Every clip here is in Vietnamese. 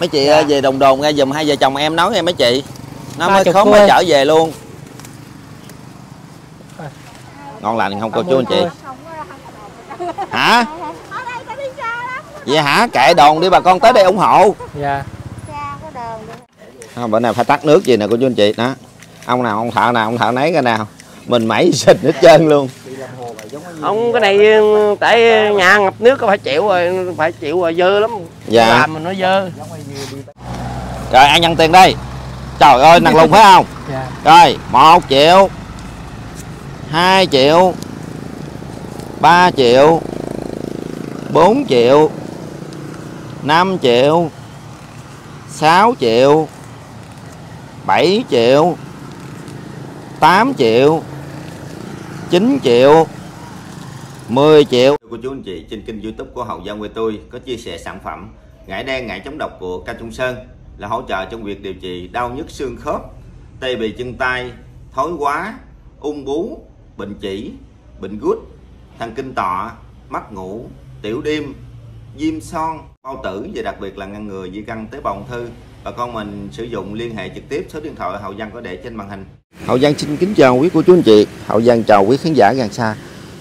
mấy chị Dạ. về đồng đồn nghe dùm hai vợ chồng em nói nghe mấy chị. Nó mới cua. mới trở về luôn. Ngon lành không cô chú anh chị? hả? Vậy hả? kệ đồn đi bà con tới đây ủng hộ. Dạ. Xa có đờn đi à, bữa nay phải tắt nước gì nè cô chú anh chị đó. Ông nào ông thợ nào ông thợ nấy cái nào. Mình mẩy xịt hết trơn luôn. Ông cái này tại nhà ngập nước có phải chịu rồi phải chịu rồi dơ lắm. Dạ. làm mà nó dơ rồi ai nhận tiền đây. Trời ơi năng lùng phải không? Dạ. Rồi một triệu 2 triệu 3 triệu 4 triệu 5 triệu 6 triệu 7 triệu 8 triệu 9 triệu 10 triệu. Cô chú anh chị trên kênh youtube của Hậu Giang quê tôi có chia sẻ sản phẩm ngải đen ngải chống độc của Ca Trung Sơn là hỗ trợ trong việc điều trị đau nhức xương khớp tê bì chân tay, thói quá, ung bú, bệnh chỉ, bệnh gút, thần kinh tọa mắt ngủ, tiểu đêm, viêm son, bao tử và đặc biệt là ngăn ngừa di căn tế bào ung thư. Bà con mình sử dụng liên hệ trực tiếp số điện thoại Hậu Giang có để trên màn hình. Hậu Giang xin kính chào quý cô chú anh chị. Hậu Giang chào quý khán giả gần xa.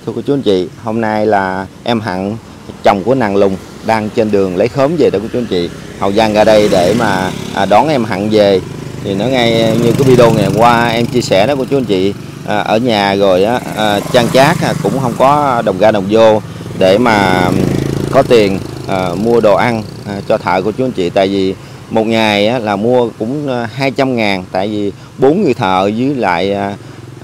Thưa cô chú anh chị, hôm nay là em Hạnh, chồng của nàng Lùng đang trên đường lấy khóm về đó cô chú anh chị. Hậu Giang ra đây để mà à, đón em Hạnh về. Thì nó ngay như cái video ngày hôm qua em chia sẻ đó cô chú anh chị à, ở nhà rồi á à, trang chát à, cũng không có đồng ra đồng vô để mà có tiền à, mua đồ ăn à, cho thợ của chú anh chị. Tại vì một ngày á, là mua cũng à, 200 ngàn tại vì bốn người thợ với lại à,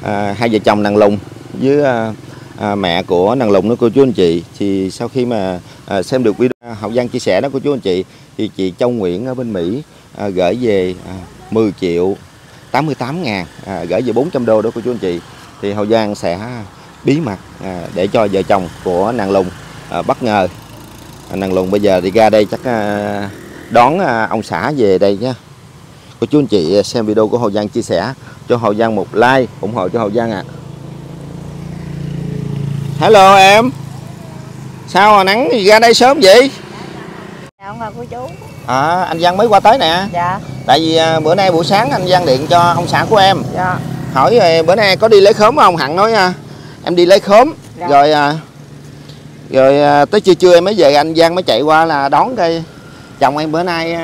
à, hai vợ chồng nàng Lùng với à, à, mẹ của nàng Lùng đó cô chú anh chị. Thì sau khi mà à, xem được video. À, Hậu Giang chia sẻ đó của chú anh chị. Thì chị Châu Nguyễn ở bên Mỹ à, gửi về à, 10 triệu 88 ngàn à, gửi về 400 đô đó của chú anh chị. Thì Hậu Giang sẽ bí mật à, để cho vợ chồng của nàng Lùng à, bất ngờ. À, nàng Lùng bây giờ thì ra đây chắc à, đón à, ông xã về đây nhé cô chú anh chị xem video của Hậu Giang chia sẻ. Cho Hậu Giang một like ủng hộ cho Hậu Giang ạ. Hello em. Sao mà nắng gì ra đây sớm vậy? Dạ ông bà cô chú. À anh Giang mới qua tới nè. Dạ. Tại vì à, bữa nay buổi sáng anh Giang điện cho ông xã của em. Dạ. Hỏi à, bữa nay có đi lấy khóm không? Hằng nói à, em đi lấy khóm. Dạ. Rồi Rồi tới trưa trưa em mới về anh Giang mới chạy qua là đón cây Chồng em bữa nay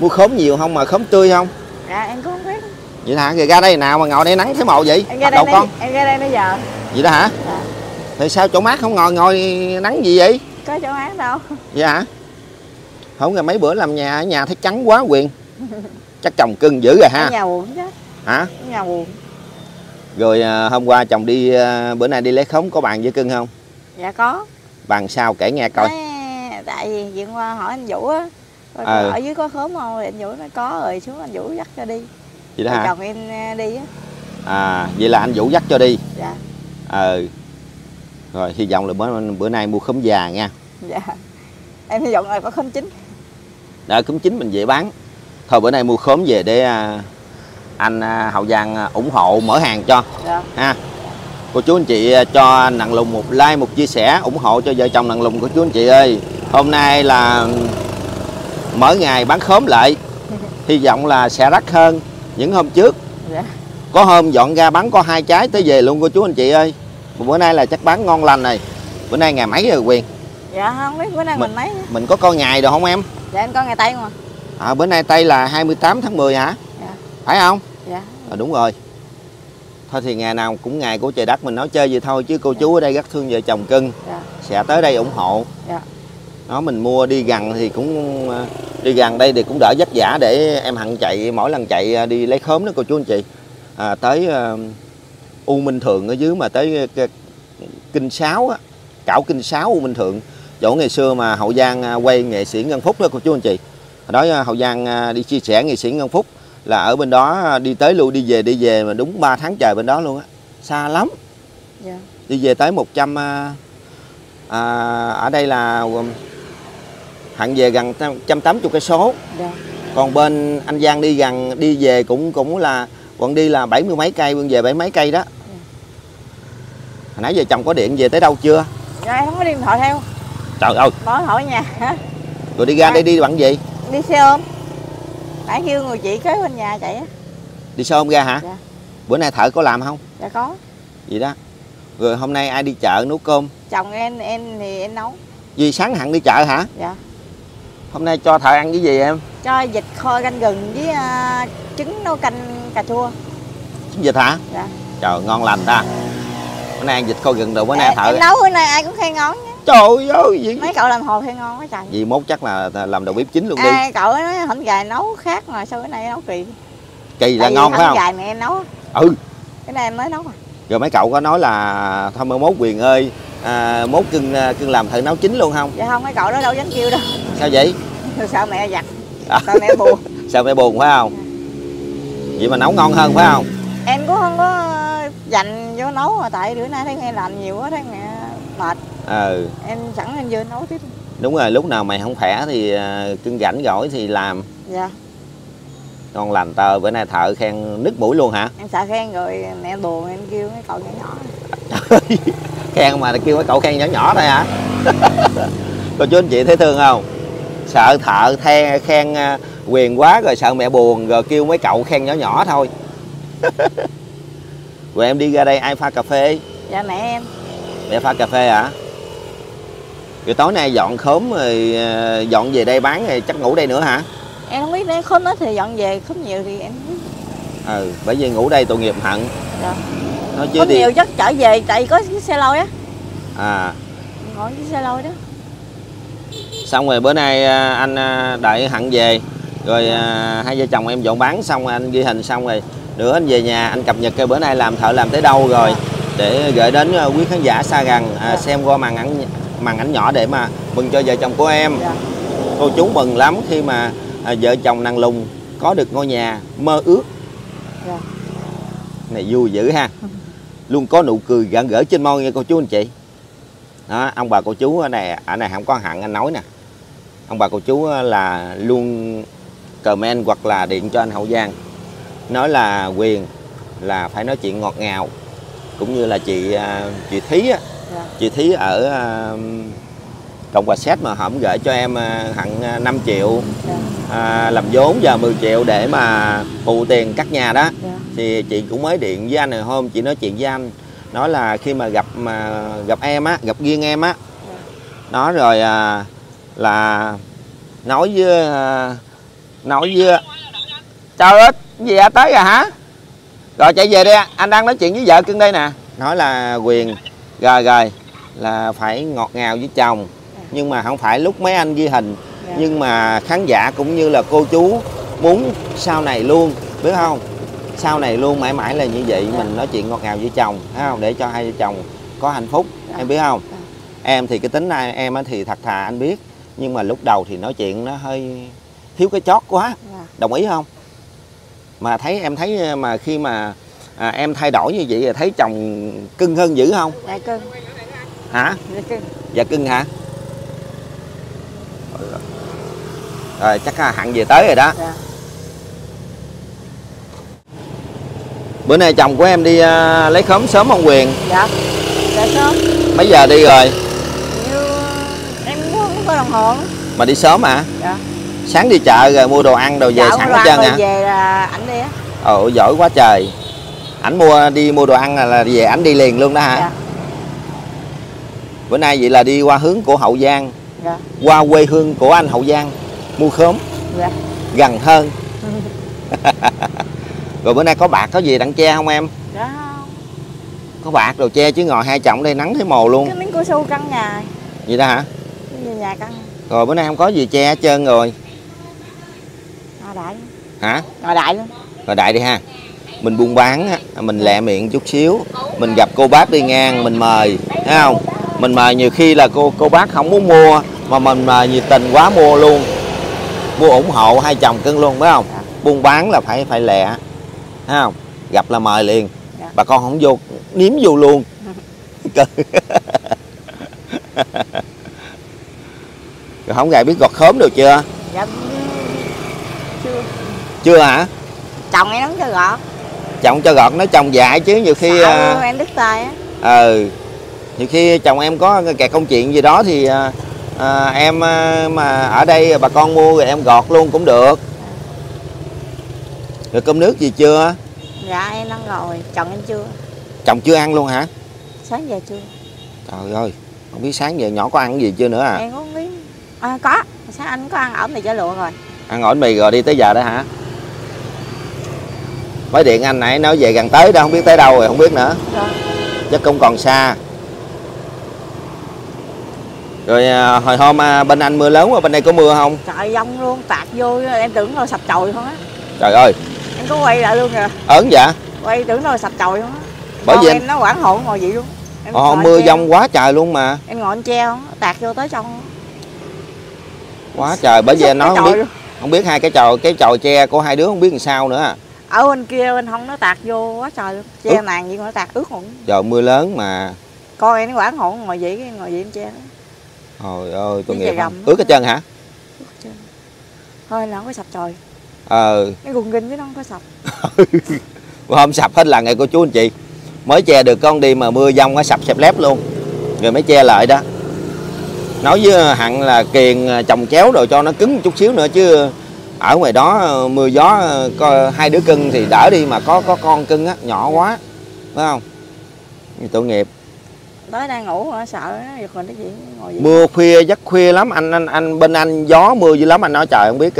Mua khóm nhiều không mà khóm tươi không? Dạ em cũng không biết. Vậy hả? Rồi ra đây nào mà ngồi đây nắng thế màu vậy? Em ra Bắt đầu đây con. em ra đây nãy giờ. Vậy đó hả? Dạ. Thì sao chỗ mát không ngồi ngồi nắng gì vậy có chỗ án đâu Dạ hả? Không rồi mấy bữa làm nhà ở nhà thấy trắng quá quyền. Chắc chồng cưng dữ rồi ở ha. nhà buồn chứ Hả? ở nhà buồn Rồi à, hôm qua chồng đi à, bữa nay đi lấy khống có bàn với cưng không? dạ có Bàn sao kể nghe coi. Nói, tại vì chuyện qua hỏi anh vũ á Ờ. ở dưới có khóm không thì anh vũ nói có rồi xuống anh vũ dắt cho đi Vậy đó hả? chồng em à, đi á À vậy là anh Vũ dắt cho đi. dạ Ờ. Rồi hy vọng là bữa bữa nay mua khóm già nha. dạ em hy vọng là có khóm chính Đợi khóm chính mình về bán. Thôi bữa nay mua khóm về để à, anh à, Hậu Giang à, ủng hộ mở hàng cho dạ ha. Cô chú anh chị cho nặng lùng một like một chia sẻ ủng hộ cho vợ chồng nặng lùng của chú anh chị ơi. Hôm nay là mở ngày bán khóm lại. Hy vọng là sẽ rắc hơn những hôm trước. dạ Có hôm dọn ra bán có hai trái tới về luôn cô chú anh chị ơi. Bữa nay là chắc bán ngon lành này. Bữa nay ngày mấy rồi Quyền? dạ không biết bữa nay Mình- mình mấy. Mình có coi ngày được không em? dạ em có ngày tây mà À, bữa nay Tây là 28 tháng 10 hả? Dạ. Phải không? dạ À, đúng rồi. Thôi thì ngày nào cũng ngày của trời đất mình nói chơi vậy thôi chứ cô chú ở đây rất thương vợ chồng cưng dạ sẽ tới đây ủng hộ. Dạ. Nó mình mua đi gần thì cũng ờ, đi gần đây thì cũng đỡ vất vả để em hằng chạy mỗi lần chạy ờ, đi lấy khóm đó cô chú anh chị. À, tới ờ, U Minh Thượng ở dưới mà tới kinh sáu á, cảo kinh sáu U Minh Thượng. Chỗ ngày xưa mà Hậu Giang ờ, quay nghệ sĩ Ngân Phúc đó cô chú anh chị. Hồi đó ờ, Hậu Giang ờ, đi chia sẻ nghệ sĩ Ngân Phúc là ở bên đó đi tới luôn đi về đi về mà đúng 3 tháng trời bên đó luôn á. Xa lắm. Dạ. Đi về tới 100 à, à, ở đây là hạn về gần 180 cây số. Dạ. Còn bên anh Giang đi gần đi về cũng cũng là còn đi là bảy mươi mấy cây bên về bảy mấy cây đó hồi nãy giờ chồng có điện về tới đâu chưa? Dạ không có đi điện thoại theo. Trời ơi. Bỏ ở nhà. Hả rồi đi ra đây đi bằng gì? Đi xe ôm. Phải kêu người chị kế bên nhà chạy á. Đi xe ôm ra hả? Dạ. bữa nay thợ có làm không? Dạ có. Vậy đó. Rồi hôm nay ai đi chợ nấu cơm? Chồng em em thì em nấu. Duy sáng hẳn đi chợ hả? Dạ. Hôm nay cho thợ ăn cái gì em? Cho vịt kho canh gừng với à, trứng nấu canh cà chua. Trứng vịt hả? Dạ. Trời ngon lành ta bữa nay ăn vịt kho gừng rồi bữa nay thợ em nấu bữa nay ai cũng khen ngon nhá. trời ơi gì mấy cậu làm hồ khen ngon quá trời. Vì mốt chắc là làm đầu bếp chính luôn đi. Ai cậu nói hổng gài nấu khác mà sao cái này nấu kỳ? Kỳ là ngon phải không? gài mà em nấu. Ừ. Cái này em mới nấu à. Rồi mấy cậu có nói là thôi mốt quyền ơi à, mốt cưng à, cưng làm thử nấu chính luôn không? Dạ không mấy cậu đó đâu dám kêu đâu. Sao vậy? Sợ mẹ giặt? À. sợ mẹ buồn? Sao mẹ buồn phải không? Vậy mà nấu ngon hơn phải không? Em cũng không có dành vô nấu mà tại bữa nay thấy mẹ làm nhiều quá thấy mẹ mệt. Ừ. Em sẵn em vô nấu tiếp. Đúng rồi lúc nào mày không khỏe thì à, cưng rảnh gỏi thì làm. Dạ. Ngon lành tờ bữa nay thợ khen nứt mũi luôn hả? Em sợ khen rồi mẹ buồn em kêu mấy cậu nhỏ nhỏ. Khen mà kêu mấy cậu khen nhỏ nhỏ thôi hả? Cô chú anh chị thấy thương không? Sợ thợ the khen à, quyền quá rồi sợ mẹ buồn rồi kêu mấy cậu khen nhỏ nhỏ thôi rồi em đi ra đây ai pha cà phê? Dạ mẹ em. Mẹ pha cà phê hả? Rồi tối nay dọn khóm rồi à, dọn về đây bán rồi chắc ngủ đây nữa hả? Em không biết nếu khóm ít thì dọn về khóm nhiều thì em biết. Ừ bởi vì ngủ đây tội nghiệp hận dạ. nói chứ khóm đi. nhiều chắc trở về tại vì có cái xe lôi á. À. Ngồi cái xe lôi đó. Xong rồi bữa nay à, anh à, đợi hận về. Rồi à, hai vợ chồng em dọn bán xong rồi anh ghi hình xong rồi nữa anh về nhà anh cập nhật cái bữa nay làm thợ làm tới đâu rồi để gửi đến à, quý khán giả xa gần à, Dạ. xem qua màn ảnh màn ảnh nhỏ để mà mừng cho vợ chồng của em. Dạ. Cô chú mừng lắm khi mà à, vợ chồng nàng lùng có được ngôi nhà mơ ước. Dạ. Này vui dữ ha. Luôn có nụ cười rạng rỡ trên môi nha cô chú anh chị. Đó ông bà cô chú ở này ở này không có hận anh nói nè. Ông bà cô chú là luôn comment hoặc là điện cho anh hậu giang nói là quyền là phải nói chuyện ngọt ngào cũng như là chị à, chị thí á. Dạ. Chị thí ở à, cộng hòa xét mà hổng gửi cho em à, hẳn à, 5 triệu dạ. à, làm vốn giờ 10 triệu để mà bù tiền cắt nhà đó. Dạ. Thì chị cũng mới điện với anh hồi hôm chị nói chuyện với anh. Nói là khi mà gặp mà gặp em á gặp riêng em á. Nói rồi à, là nói với nói với trời ơi gì à, tới rồi hả? Rồi chạy về đi anh đang nói chuyện với vợ cưng đây nè. Nói là quyền. Rồi rồi. Là phải ngọt ngào với chồng. Nhưng mà không phải lúc mấy anh ghi hình. Dạ. Nhưng mà khán giả cũng như là cô chú muốn sau này luôn biết không? Sau này luôn mãi mãi là như vậy Dạ. mình nói chuyện ngọt ngào với chồng thấy không? Để cho hai vợ chồng có hạnh phúc Dạ. em biết không? Dạ. em thì cái tính này em á thì thật thà anh biết. Nhưng mà lúc đầu thì nói chuyện nó hơi thiếu cái chót quá. Dạ. Đồng ý không mà thấy em thấy mà khi mà à, em thay đổi như vậy thì thấy chồng cưng hơn dữ không? Dạ cưng. Hả? Dạ cưng. Dạ cưng hả? Rồi chắc là hẳn về tới rồi đó. Dạ. Bữa nay chồng của em đi à, lấy khóm sớm không quyền. Dạ. Dạ sớm. Mấy giờ đi rồi? Như em cũng không có đồng hồ. Mà đi sớm hả? Dạ sáng đi chợ rồi mua đồ ăn đồ về dạ sẵn hết trơn hả? về là ảnh đi á. Ồ giỏi quá trời. Ảnh mua đi mua đồ ăn là, là về ảnh đi liền luôn đó hả? Dạ. Bữa nay vậy là đi qua hướng của hậu giang. Dạ. Qua quê hương của anh hậu giang. Mua khóm. Dạ. Gần hơn. Rồi bữa nay có bạc có gì đặng che không em? Dạ không. Có bạc đồ che chứ ngồi hai chồng đây nắng thấy mồ luôn. Cái miếng cao su căng nhà. Vậy đó hả? Nhà căng. Rồi bữa nay không có gì che hết trơn rồi đại. Hả? Ngồi đại luôn. Rồi đại đi ha. Mình buôn bán á, mình lẹ miệng chút xíu. Mình gặp cô bác đi ngang mình mời thấy không? Mình mời nhiều khi là cô cô bác không muốn mua mà mình mời nhiệt tình quá mua luôn. Mua ủng hộ hai chồng cưng luôn phải không? Buôn bán là phải phải lẹ thấy không? Gặp là mời liền. Dạ. bà con không vô nếm vô luôn. Rồi không gài biết gọt khóm được chưa? Dạ chưa? Chưa hả? Chồng em nóng cho gọt. Chồng cho gọt nó chồng dại chứ nhiều khi Sợ à, em đứt tay á. ờ nhiều khi chồng em có kẹt công chuyện gì đó thì à, à, em à, mà ở đây bà con mua rồi em gọt luôn cũng được. Rồi cơm nước gì chưa? Dạ em ăn rồi. Chồng em chưa? Chồng chưa ăn luôn hả? Sáng giờ chưa? Trời ơi không biết sáng giờ nhỏ có ăn gì chưa nữa à? Em không biết. À, có. Sáng anh có ăn ẩm thì chả lụa rồi ăn ổi mì rồi đi tới giờ đó hả? Mới điện anh nãy nói về gần tới đó không biết tới đâu rồi không biết nữa. Rồi chắc cũng còn xa. Rồi à, hồi hôm à, bên anh mưa lớn quá bên đây có mưa không? Trời dông luôn tạt vô em tưởng đâu sập chồi không á. Trời ơi. Em có quay lại luôn kìa. Ớn dạ quay tưởng đâu sập chồi không á. Bởi vì em nó quảng hộ ngồi vậy luôn. Em Ồ, mưa dông quá trời luôn mà. Em ngồi anh treo tạt vô tới trong. Quá trời bởi vì anh nói không biết luôn. Không biết hai cái chòi cái chòi tre của hai đứa không biết làm sao nữa ở bên kia bên hông nó tạt vô quá trời che Ướt. màn gì mà nó tạt ướt hụn trời mưa lớn mà. Coi em nó quảng hộ ngồi vậy ngồi vậy em che trời ơi tội Đi nghiệp không? ướt cái chân hả? Thôi là không có sập chồi ờ. Cái gùng kinh chứ nó không có sập. Hôm sập hết là ngày cô chú anh chị. Mới che được con đi mà mưa dông nó sập xẹp lép luôn. Rồi mới che lại đó nói với hẳn là kiền chồng chéo rồi cho nó cứng một chút xíu nữa chứ ở ngoài đó ờ, mưa gió ờ, có hai đứa cưng thì đỡ đi mà có có con cưng á nhỏ quá phải không? Tội nghiệp. Tới đang ngủ mà sợ giật mình cái gì ngồi vậy. Mưa khuya giấc khuya lắm anh anh anh bên anh gió mưa dữ lắm anh nói trời không biết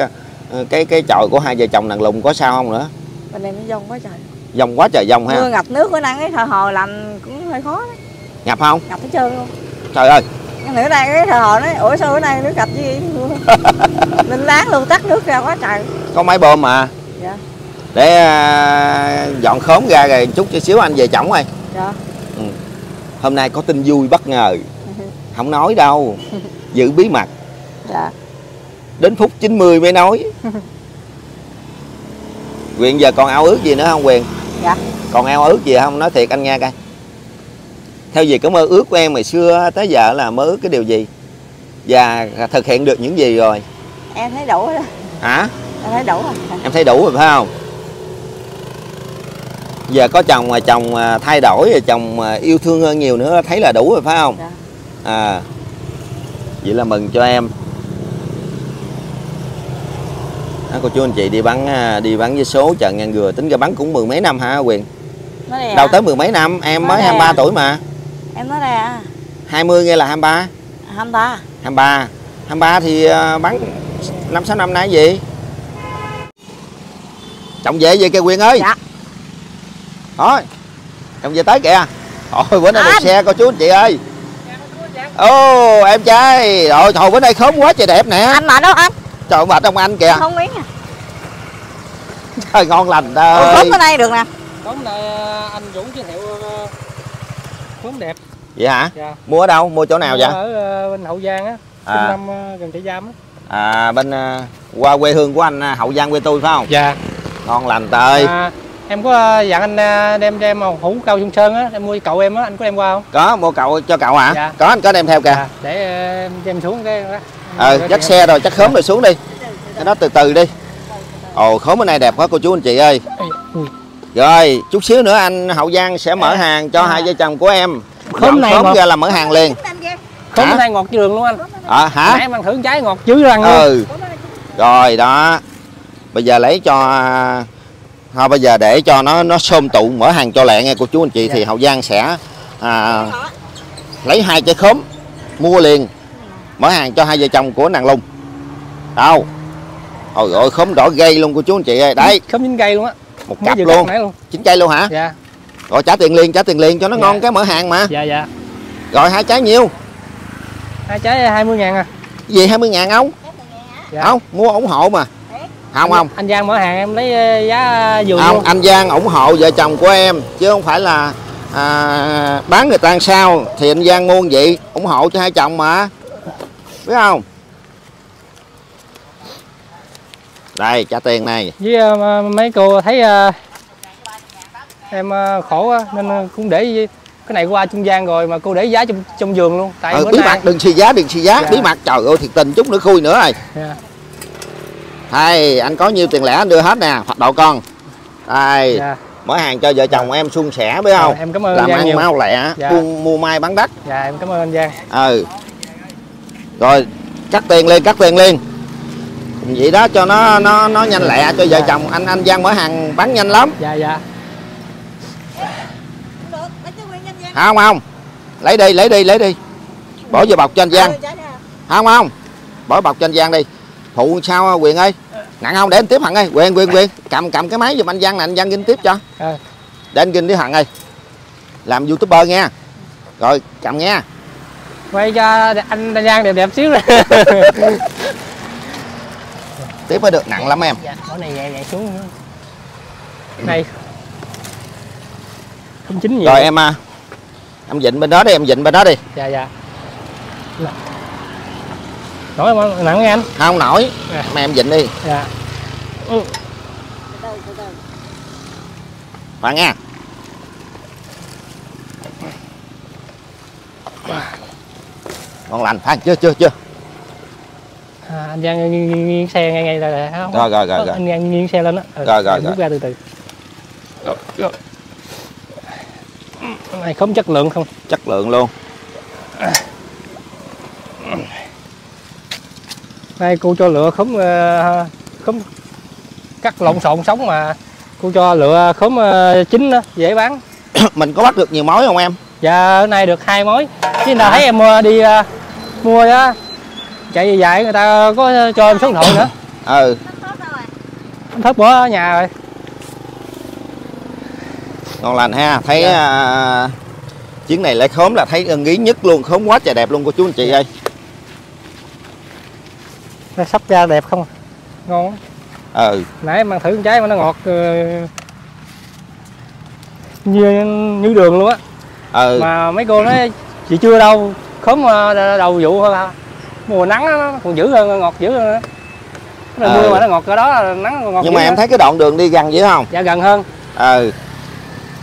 cái cái chòi của hai vợ chồng nàng lùng có sao không nữa? Bên đây nó dông quá trời. Dông quá trời dông mưa ha ngập nước bữa nay cái thợ hồ làm cũng hơi khó đấy. ngập không? Ngập hết trơn luôn. Trời ơi nữa đây cái hồ nói ủa sao bữa nay nước ngập gì? Mình láng luôn tắt nước ra quá trời. Có máy bơm mà. Dạ. Để à, dọn khóm ra rồi chút cho xíu anh về chổng rồi dạ. Hôm nay có tin vui bất ngờ. Không nói đâu. Giữ bí mật. Dạ. Đến phút 90 mới nói. Quyền giờ còn ao ước gì nữa không quyền? Dạ. Còn ao ước gì không? Nói thiệt anh nghe coi theo gì cái mơ ước của em ngày xưa tới giờ là mơ ước cái điều gì? Và thực hiện được những gì rồi? Em thấy đủ rồi hả? Em thấy đủ rồi. Em thấy đủ rồi phải không? Giờ có chồng mà chồng à, thay đổi rồi chồng à, yêu thương hơn nhiều nữa thấy là đủ rồi phải không? Dạ. à. Vậy là mừng cho em. Đó, cô chú anh chị đi bắn à, đi bắn với số trận ngàn gừa tính ra bắn cũng mười mấy năm hả quyền? Đâu à, tới mười mấy năm em mới đây 23 à. tuổi mà em nói đây à 20 nghe là 23 hâm ta 23 23 thì à, bắn năm sáu năm nay gì chồng về về kìa quyền ơi. Dạ. Thôi chồng về tới kìa. Thôi bữa nay một Anh. xe cô chú anh chị ơi. Ô em trai. Rồi thôi bữa nay khóm quá trời đẹp nè. Anh mà đâu anh? Trời ơi, bà trong anh kìa. Không miếng à trời ngon lành ơi. khóm ở đây được nè. Khóm này anh Dũng giới thiệu ờ, khóm đẹp. Vậy hả Dạ. mua ở đâu mua chỗ nào vậy Ở ờ, bên Hậu Giang á, À. tâm ờ, gần trại giam á. à bên à, qua quê hương của anh à, hậu giang quê tôi phải không Dạ. ngon lành tơi À, em có ờ, dặn anh ờ, đem cho em một hũ cao trung sơn á, em mua cậu em á, anh có đem qua không? có mua cậu cho cậu hả Dạ. có anh có đem theo kìa Dạ, để ờ, em đem xuống cái đó. ờ dắt xe rồi chắc khóm rồi xuống đi cái đó từ từ đi ồ khóm bên này đẹp quá cô chú anh chị ơi rồi chút xíu nữa anh hậu giang sẽ mở hàng cho À. hai vợ chồng của em Khóm này khóm ngọt. ra là mở hàng liền. Khóm đây ngọt như đường luôn anh. à, hả? Nãy em ăn thử trái ngọt dưới răng luôn. ừ. Rồi đó. Bây giờ lấy cho thôi bây giờ để cho nó nó xôm tụ mở hàng cho lẹ nghe cô chú anh chị thì hậu giang sẽ à, lấy hai trái khóm mua liền. Mở hàng cho hai vợ chồng của nàng lùng. Đâu? Ôi ôi khóm đỏ gây luôn cô chú anh chị ơi. Đấy. Khóm chín cây luôn á. một cặp luôn. luôn. chín cây luôn hả? Dạ. Rồi trả tiền liền trả tiền liền cho nó Dạ. ngon cái mở hàng mà Dạ dạ. rồi hai trái nhiêu Hai trái 20 ngàn à. gì 20 ngàn không Dạ. không mua ủng hộ mà không không Anh Giang mở hàng em lấy ờ, giá vừa không luôn. anh Giang ủng hộ vợ chồng của em chứ không phải là à, bán người ta sao thì anh Giang mua vậy ủng hộ cho hai chồng mà biết không đây trả tiền này với ờ, mấy cô thấy ờ, em ờ, khổ á, nên ờ, cũng để cái này qua trung gian rồi mà cô để giá trong trong giường luôn tại ừ, bí mật đừng xì giá đừng xì giá. Dạ. bí mật trời ơi thiệt tình chút nữa khui nữa rồi. Dạ. hay anh có nhiêu tiền lẻ anh đưa hết nè hoặc độ con. Đây dạ. mở hàng cho vợ chồng em suôn sẻ biết không? Dạ, em cảm ơn làm Giang ăn nhiều. mau lẹ Dạ. buôn mua mai bán đắt dạ em cảm ơn anh Giang. Ừ. Rồi cắt tiền liền cắt tiền liền. Vậy đó cho nó nó nó nhanh lẹ cho vợ Dạ. chồng anh anh Giang mở hàng bán nhanh lắm. Dạ dạ được lấy cái nguyên nhân gian không không lấy đi lấy đi lấy đi. Bỏ vô bọc cho anh Giang không không bỏ bọc cho anh Giang đi. Phụ sao quyền ơi? Nặng không? Để anh tiếp hằng ơi. Quyền quyền quyền. Cầm cầm cái máy giùm anh Giang nè anh Giang ghi tiếp cho. Ờ. để anh ghi đi hằng ơi. Làm youtuber nha. Rồi cầm nha. Quay cho anh Giang đẹp đẹp xíu rồi. Tiếp mới được. Nặng lắm em. Dạ này xuống. Này không chín rồi em à em dịnh bên đó đi em dịnh bên đó đi. Dạ dạ. Nổi không? Nặng nghe anh. Không nổi. Dạ. mà em dịnh đi. Dạ. Ừ. phải nha ngon lành phải chưa chưa chưa. À, anh Giang nghiêng, nghiêng, xe ngay ngay là không Rồi, rồi, rồi, rồi. anh nghiêng xe lên đó ừ, Rồi, rồi, rồi. ra từ từ. Rồi, rồi. Cái này không chất lượng không? Chất lượng luôn. Đây cô cho lựa khóm ờ, khóm cắt lộn xộn sống mà. Cô cho lựa khóm ờ, chín đó dễ bán. Mình có bắt được nhiều mối không em? Dạ hôm nay được hai mối. Chứ nào thấy em đi ờ, mua đó chạy dài người ta có cho em số điện thoại nữa. Ừ. Em thớt bỏ ở nhà rồi ngon lành ha. Thấy Dạ. à, chuyến này lấy khóm là thấy ưng ý nhất luôn khóm quá trời đẹp luôn cô chú anh chị ơi. Đây, sắp ra đẹp không? Ngon. Ừ. Nãy em ăn thử con trái mà nó ngọt ờ, như như đường luôn á. Ừ. Mà mấy cô nói chị chưa đâu khóm ờ, đầu vụ thôi mùa nắng nó còn dữ hơn ngọt dữ hơn này Ờ. mưa mà nó ngọt cái đó là nắng ngọt nhưng mà em nữa. thấy cái đoạn đường đi gần dữ không? Dạ gần hơn. Ừ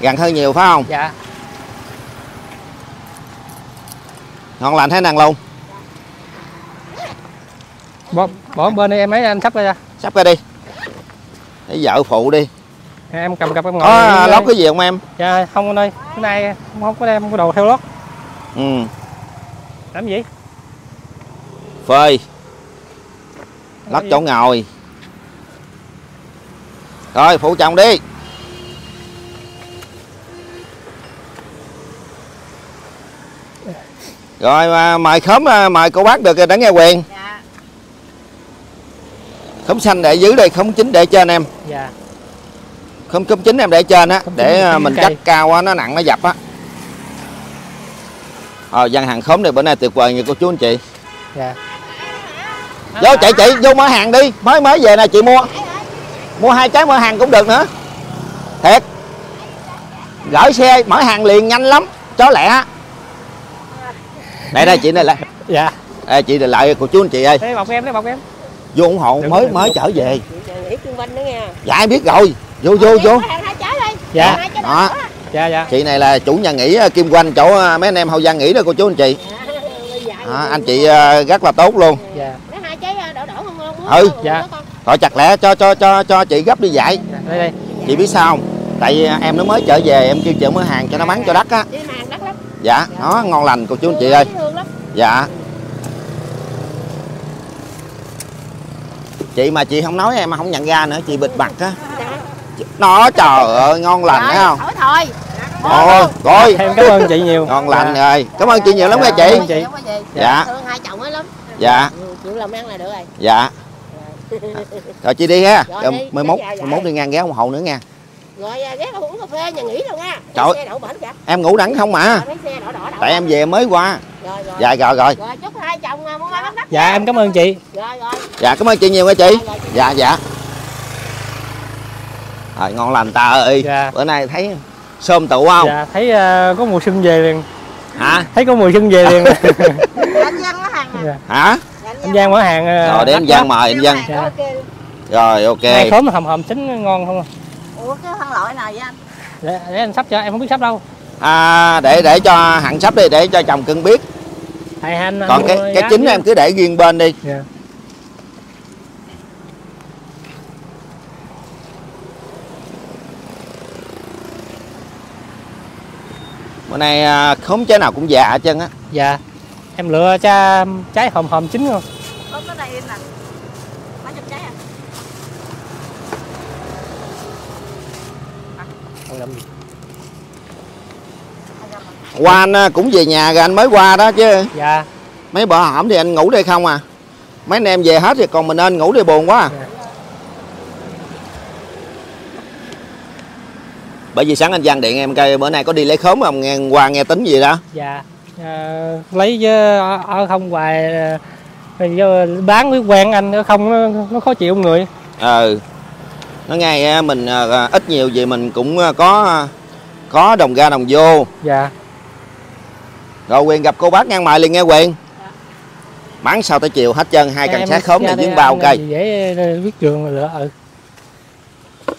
gần hơn nhiều phải không? Dạ. Ngon lành thấy năng luôn bỏ, bỏ bên đây em ấy anh sắp ra sắp ra đi. Để vợ phụ đi. Em cầm cặp em ngồi có lót cái gì không em? Dạ không anh ơi này không, không có đem cái đồ theo lót. Ừ. Làm gì? Phơi. Lót chỗ ngồi. Rồi phụ chồng đi rồi mà mời khóm à, mời cô bác được đã nghe quyền. Dạ. Khóm xanh để dưới đây khóm chín để trên em. Dạ. Khóm khóm chín em để trên á để à, mình cây. cắt cao á nó nặng nó dập á. Ờ dân hàng khóm này bữa nay tuyệt vời như cô chú anh chị. Dạ. Vô chạy chị vô mở hàng đi. Mới mới về nè chị mua. Mua hai trái mở hàng cũng được nữa. Thiệt. Gửi xe mở hàng liền nhanh lắm. Chó lẹ đây đây chị này lại dạ. Ê, chị này lại cô chú anh chị ơi. Thế bọc em đấy bọc em. Vô ủng hộ Đừng, mới mới trở về. Quanh nữa nha dạ em biết rồi. Vô vô vô. trái đi dạ. Đó. Dạ dạ. Chị này là chủ nhà nghỉ ờ, kim quanh chỗ ờ, mấy anh em hậu giang nghỉ đó cô chú anh chị. Đó, anh chị ờ, rất là tốt luôn. Dạ. Lấy hai trái đỏ đỏ không ngon Ừ. Dạ. thôi chặt lẹ cho cho cho cho chị gấp đi dạy. Dạ đây đây. Chị biết sao không? Tại em nó mới trở về em kêu chợ mở hàng cho nó bán cho đắt á Lắm dạ nó ngon lành cô chú anh chị ơi. Thương lắm dạ. Chị mà chị không nói em mà không nhận ra nữa chị bịt mặt á. Nó trời ơi ngon lành thấy không? thôi. Thôi ôi rồi. Em cảm ơn chị nhiều. Ngon lành dạ. rồi. Cảm ơn chị nhiều lắm Dạ, nha chị. Dạ. thương hai chồng ấy lắm. Dạ. Chịu làm ăn là được rồi. Dạ. Rồi chị đi ha. Rồi mai mốt dạ, dạ. mai mốt đi ngang ghé ủng hộ nữa nha rồi à, ghé uống cà phê nhà nghỉ đâu nha. Trời xe đậu bển kìa. em ngủ đắng không mà? Xe đỏ đỏ tại em về mới qua. Rồi rồi. Dạ rồi rồi. Rồi chúc hai chồng à, mua bán đắt dạ em cảm ơn chị. Rồi rồi. Dạ cảm ơn chị nhiều nha chị. Dạ dạ. Rồi ngon lành ta ơi. Dạ. bữa nay thấy sôm tụ không? Dạ thấy ờ, có mùi sưng về liền. Hả? Thấy có mùi sưng về liền. Anh Giang có hàng dạ. hả? Anh Giang. Mở hàng ờ, rồi để đắt Giang mời anh Giang. Dạ. rồi ok. Này khóm hầm hầm xính ngon không à? Ủa cái phân loại nào vậy anh để, để anh sắp cho em không biết sắp đâu. À, để để cho hạng sắp đi để cho chồng cưng biết. Thầy anh còn cái cái chính chứ. em cứ để riêng bên đi. Dạ. bữa nay à, khóm trái nào cũng già hết trơn á. Dạ. Em lựa cha trái hòm hòm chín không Ốp nó đây nè. Mấy chục trái à? Không làm gì. Qua anh à, cũng về nhà rồi anh mới qua đó chứ. Dạ. Mấy bữa hổm thì anh ngủ đây không à? Mấy anh em về hết thì còn mình anh ngủ đây buồn quá à. Dạ. bởi vì sáng anh Giang điện em coi bữa nay có đi lấy khóm không? Nghe qua nghe tính gì đó? Dạ. Ờ, lấy chứ ở, ở không hoài ờ, vô bán với quen anh nữa không nó, nó khó chịu người. Ừ. Nó ngay á, mình à, ít nhiều gì mình cũng à, có có đồng ra đồng vô. Dạ rồi quyền gặp cô bác ngang mời liền nghe quyền. Bán sao tới chiều hết chân hai Dạ, cần sát khóm này với bao cây. dễ biết rồi ừ.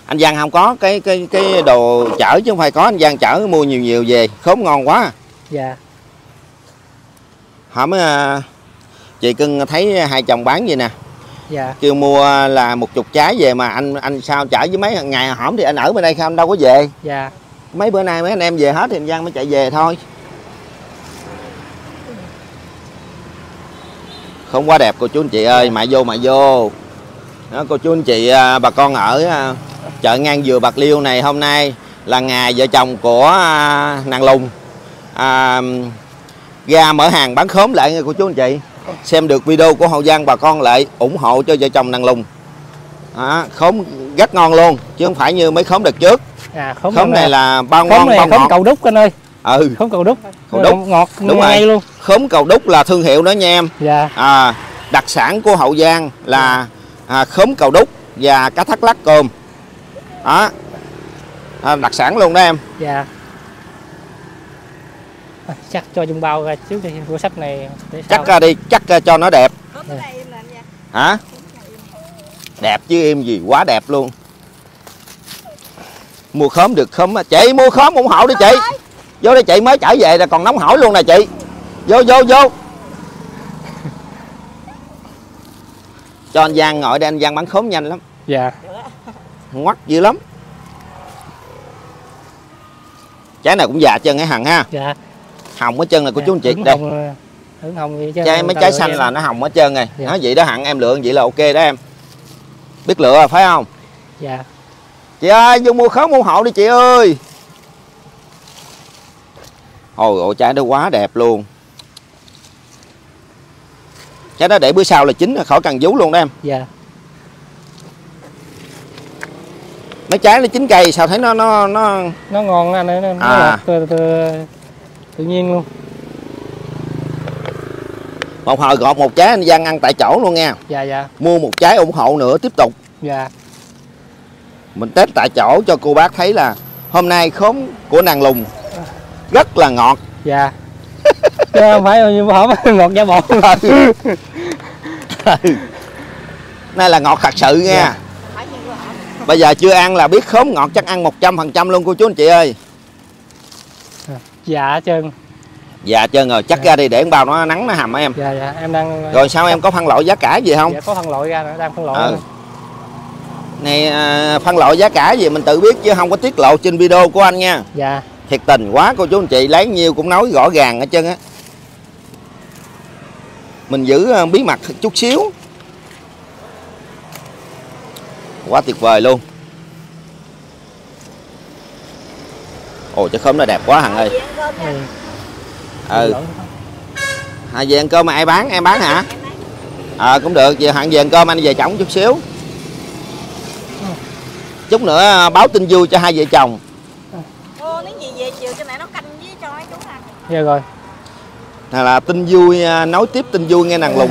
Anh Giang không có cái cái cái đồ chở chứ không phải có. Anh Giang chở mua nhiều nhiều về khóm ngon quá. Dạ. Hổm à, chị cưng thấy hai chồng bán gì nè. Dạ. Kêu mua là một chục trái về mà anh anh sao chở với mấy ngày hổm thì anh ở bên đây không đâu có về. Dạ. Mấy bữa nay mấy anh em về hết thì anh Giang mới chạy về thôi không quá đẹp cô chú anh chị ơi. Mại vô mại vô. Đó, cô chú anh chị à, bà con ở à, chợ ngang dừa bạc liêu này hôm nay là ngày vợ chồng của à, nàng lùng. À, ra mở hàng bán khóm lại nha cô chú anh chị. Xem được video của hậu giang bà con lại ủng hộ cho vợ chồng nàng lùng. Đó, khóm rất ngon luôn chứ không phải như mấy khóm đợt trước. À khóm, khóm này là bao ngon này bao ngọt. cầu đúc anh ơi ừ. Khóm cầu đúc. Cầu Đúc. ngọt Đúng ngay rồi. luôn. Khóm cầu đúc là thương hiệu đó nha em. Dạ. À, đặc sản của hậu giang là à, khóm cầu đúc và cá thác lát cơm. Đó. À, đặc sản luôn đó em. Dạ. À, chắc cho chung bao ra trước đi của sách này để chắc ra đi chắc ra cho nó đẹp. Nha. hả? Đẹp chứ em gì quá đẹp luôn. Mua khóm được khóm á. chị mua khóm ủng hộ đi chị vô đây chị mới trở về là còn nóng hổi luôn nè chị. Vô vô vô. Cho anh Giang ngồi đây anh Giang bán khóm nhanh lắm. Dạ. Ngoắt dữ lắm. Trái này cũng già chân cái hằng ha. Dạ. Hồng ở chân này của chú anh chị đây. hồng, ờ, hồng vậy trái mấy trái xanh em. là nó hồng hết trơn rồi. Dạ. nó vậy đó hẳn em lựa vậy là ok đó em. Biết lựa rồi phải không? Dạ. Chị ơi vô mua khóm ủng hộ đi chị ơi ôi ôi trái đó quá đẹp luôn. Trái đó để bữa sau là chín khỏi cần vú luôn đó em. Dạ. Mấy trái nó chín cây sao thấy nó nó nó nó ngon anh ơi nó, nó À. từ, từ, tự nhiên luôn. Một hồi gọt một trái anh Văn ăn tại chỗ luôn nha. Dạ dạ. Mua một trái ủng hộ nữa tiếp tục. Dạ. Mình test tại chỗ cho cô bác thấy là hôm nay khóm của nàng lùng rất là ngọt. Dạ. Chứ không phải như hổm ngọt giả bột nay là ngọt thật sự nha Dạ. Bây giờ chưa ăn là biết khóm ngọt chắc ăn 100 phần trăm luôn cô chú anh chị ơi. Dạ trơn dạ trơn rồi chắc Dạ. ra đi để bao nó nắng nó hầm em. Dạ dạ em đang rồi sao em có phân loại giá cả gì không? Dạ có phân loại ra nữa đang phân loại Ừ. này à, phân loại giá cả gì mình tự biết chứ không có tiết lộ trên video của anh nha. Dạ thiệt tình quá cô chú anh chị lấy nhiêu cũng nói rõ ràng hết trơn á. Mình giữ ờ, bí mật chút xíu. Quá tuyệt vời luôn. Ồ trái khóm nó đẹp quá hằng ơi. Ừ. à, về ăn cơm mà ai bán? Em bán hả? Ờ cũng được. Về hạn về ăn cơm anh về chồng chút xíu. Chút nữa ờ, báo tin vui cho hai vợ chồng Ô, nếu gì về chiều cho mẹ nó canh với cho mấy chú ăn dạ rồi. Này là tin vui ờ, nói tiếp tin vui nghe nàng lùng.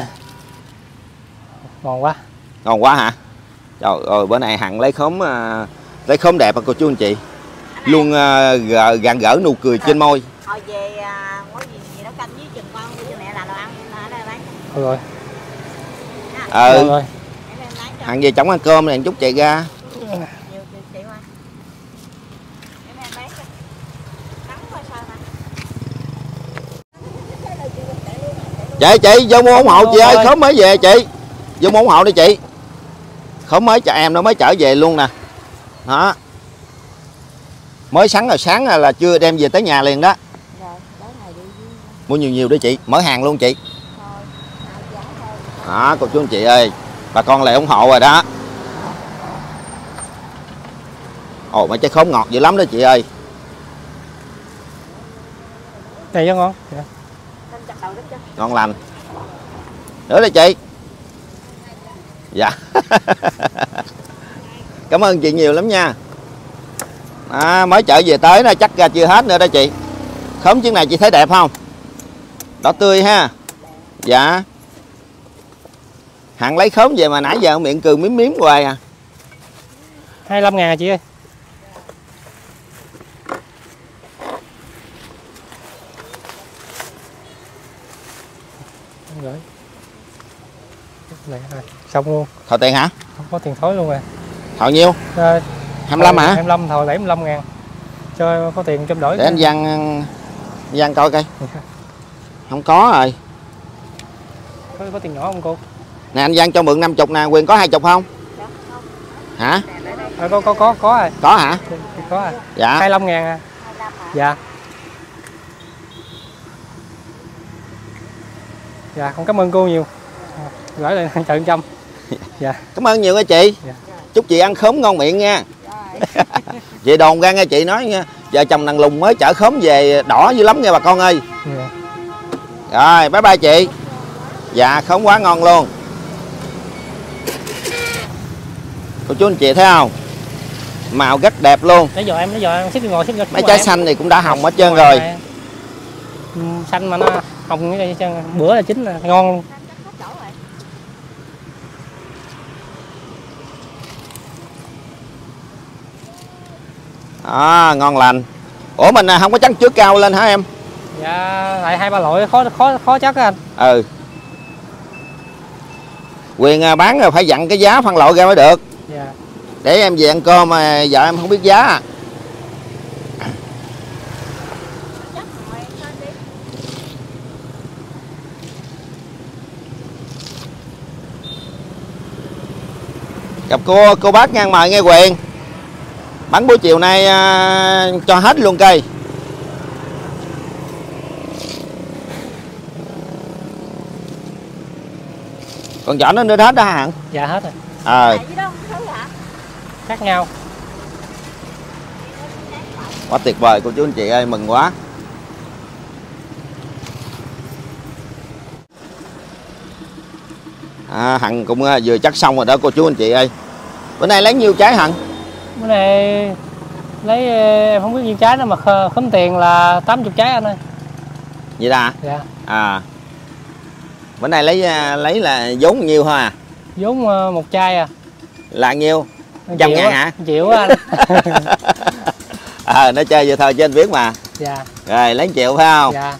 Ngon quá. Ngon quá hả? Trời ơi bữa nay hằng lấy khóm à, lấy khóm đẹp à cô chú anh chị. Luôn à, gờ- gạn gỡ nụ cười trên môi. Hồi về à, có gì gì đó canh với chừng con đi cho mẹ làm đồ ăn ở đây bán. rồi. Rồi. Ờ hằng về chổng ăn cơm này chút chạy ra nhiều nhiều chị qua. Để em bán cho. Nắng quá sao ta? Chị chị vô mua ủng hộ chị ơi. Khóm mới về chị. Vô mua ủng hộ đi chị. Khóm mới cho em nó mới trở về luôn nè. Đó. Mới sáng rồi sáng là chưa đem về tới nhà liền đó. Mua nhiều nhiều đi chị. Mở hàng luôn chị. Đó cô chú anh chị ơi. Bà con lại ủng hộ rồi đó. Ồ mấy trái khóm ngọt dữ lắm đó chị ơi. Này cho ngon. Dạ ngon lành. Nữa đây chị. Dạ. Cảm ơn chị nhiều lắm nha. À, mới chợ về tới nè chắc ra chưa hết nữa đó chị. Khóm chiếc này chị thấy đẹp không? Đỏ tươi ha. Dạ. Hạng lấy khóm về mà nãy giờ miệng cười miếm miếm hoài à. 25 ngàn à chị ơi. Gửi. Này rồi xong luôn. Thầu tiền hả? Không có tiền thối luôn rồi. Thầu nhiêu? Rồi, 25 hả? 25 thầu 75 ngàn. Cho có tiền trong đổi để anh Văn anh Văn coi coi. Không có rồi. Có, có tiền nhỏ không cô? Nè anh Văn cho mượn 50 nè quyền có 20 không? Hả? À, có có có có rồi. Có hả? Có rồi. Dạ. 25 ngàn à. Dạ dạ không cảm ơn cô nhiều. Gửi lại chợ trăm dạ. Cảm ơn nhiều nha chị. Dạ. chúc chị ăn khóm ngon miệng nha. Chị đồn ra nghe chị nói nha. Vợ chồng thằng lùng mới chở khóm về đỏ dữ lắm nha bà con ơi. Dạ. rồi bye bye chị. Dạ khóm quá ngon luôn. Cô chú anh chị thấy không? Màu rất đẹp luôn. Lấy giờ em lấy giờ em xếp ngồi xếp mấy trái xanh này cũng đã hồng hết trơn rồi xanh mà nó hồng cái chân bữa là chín là ngon luôn. À, ngon lành. Ủa mình à, không có trắng trước cao lên hả em? Dạ lại hai ba loại khó khó khó chắc anh. Ừ. Quyền à, bán rồi phải dặn cái giá phân loại ra mới được. Dạ. Để em về ăn cơm mà vợ em không biết giá gặp cô cô bác ngang mời nghe quyền. Bán buổi chiều nay à, cho hết luôn cây. Còn vỏ nó đưa hết đó hả dạ hết rồi. Ờ. Khác nhau. Quá tuyệt vời cô chú anh chị ơi mừng quá. À, hằng cũng à, vừa chắc xong rồi đó cô chú anh chị ơi bữa nay lấy nhiêu trái hằng? Bữa này lấy ờ, em không biết nhiêu trái đâu mà khóm tiền là 80 trái anh ơi. Vậy đã dạ. À. Bữa nay lấy à, lấy là vốn nhiêu thôi à? Vốn ờ, một chai à. Là nhiêu? Trăm ngàn hả? triệu anh. À nó chơi vậy thôi trên biết mà. Dạ. Rồi lấy triệu phải không? Dạ.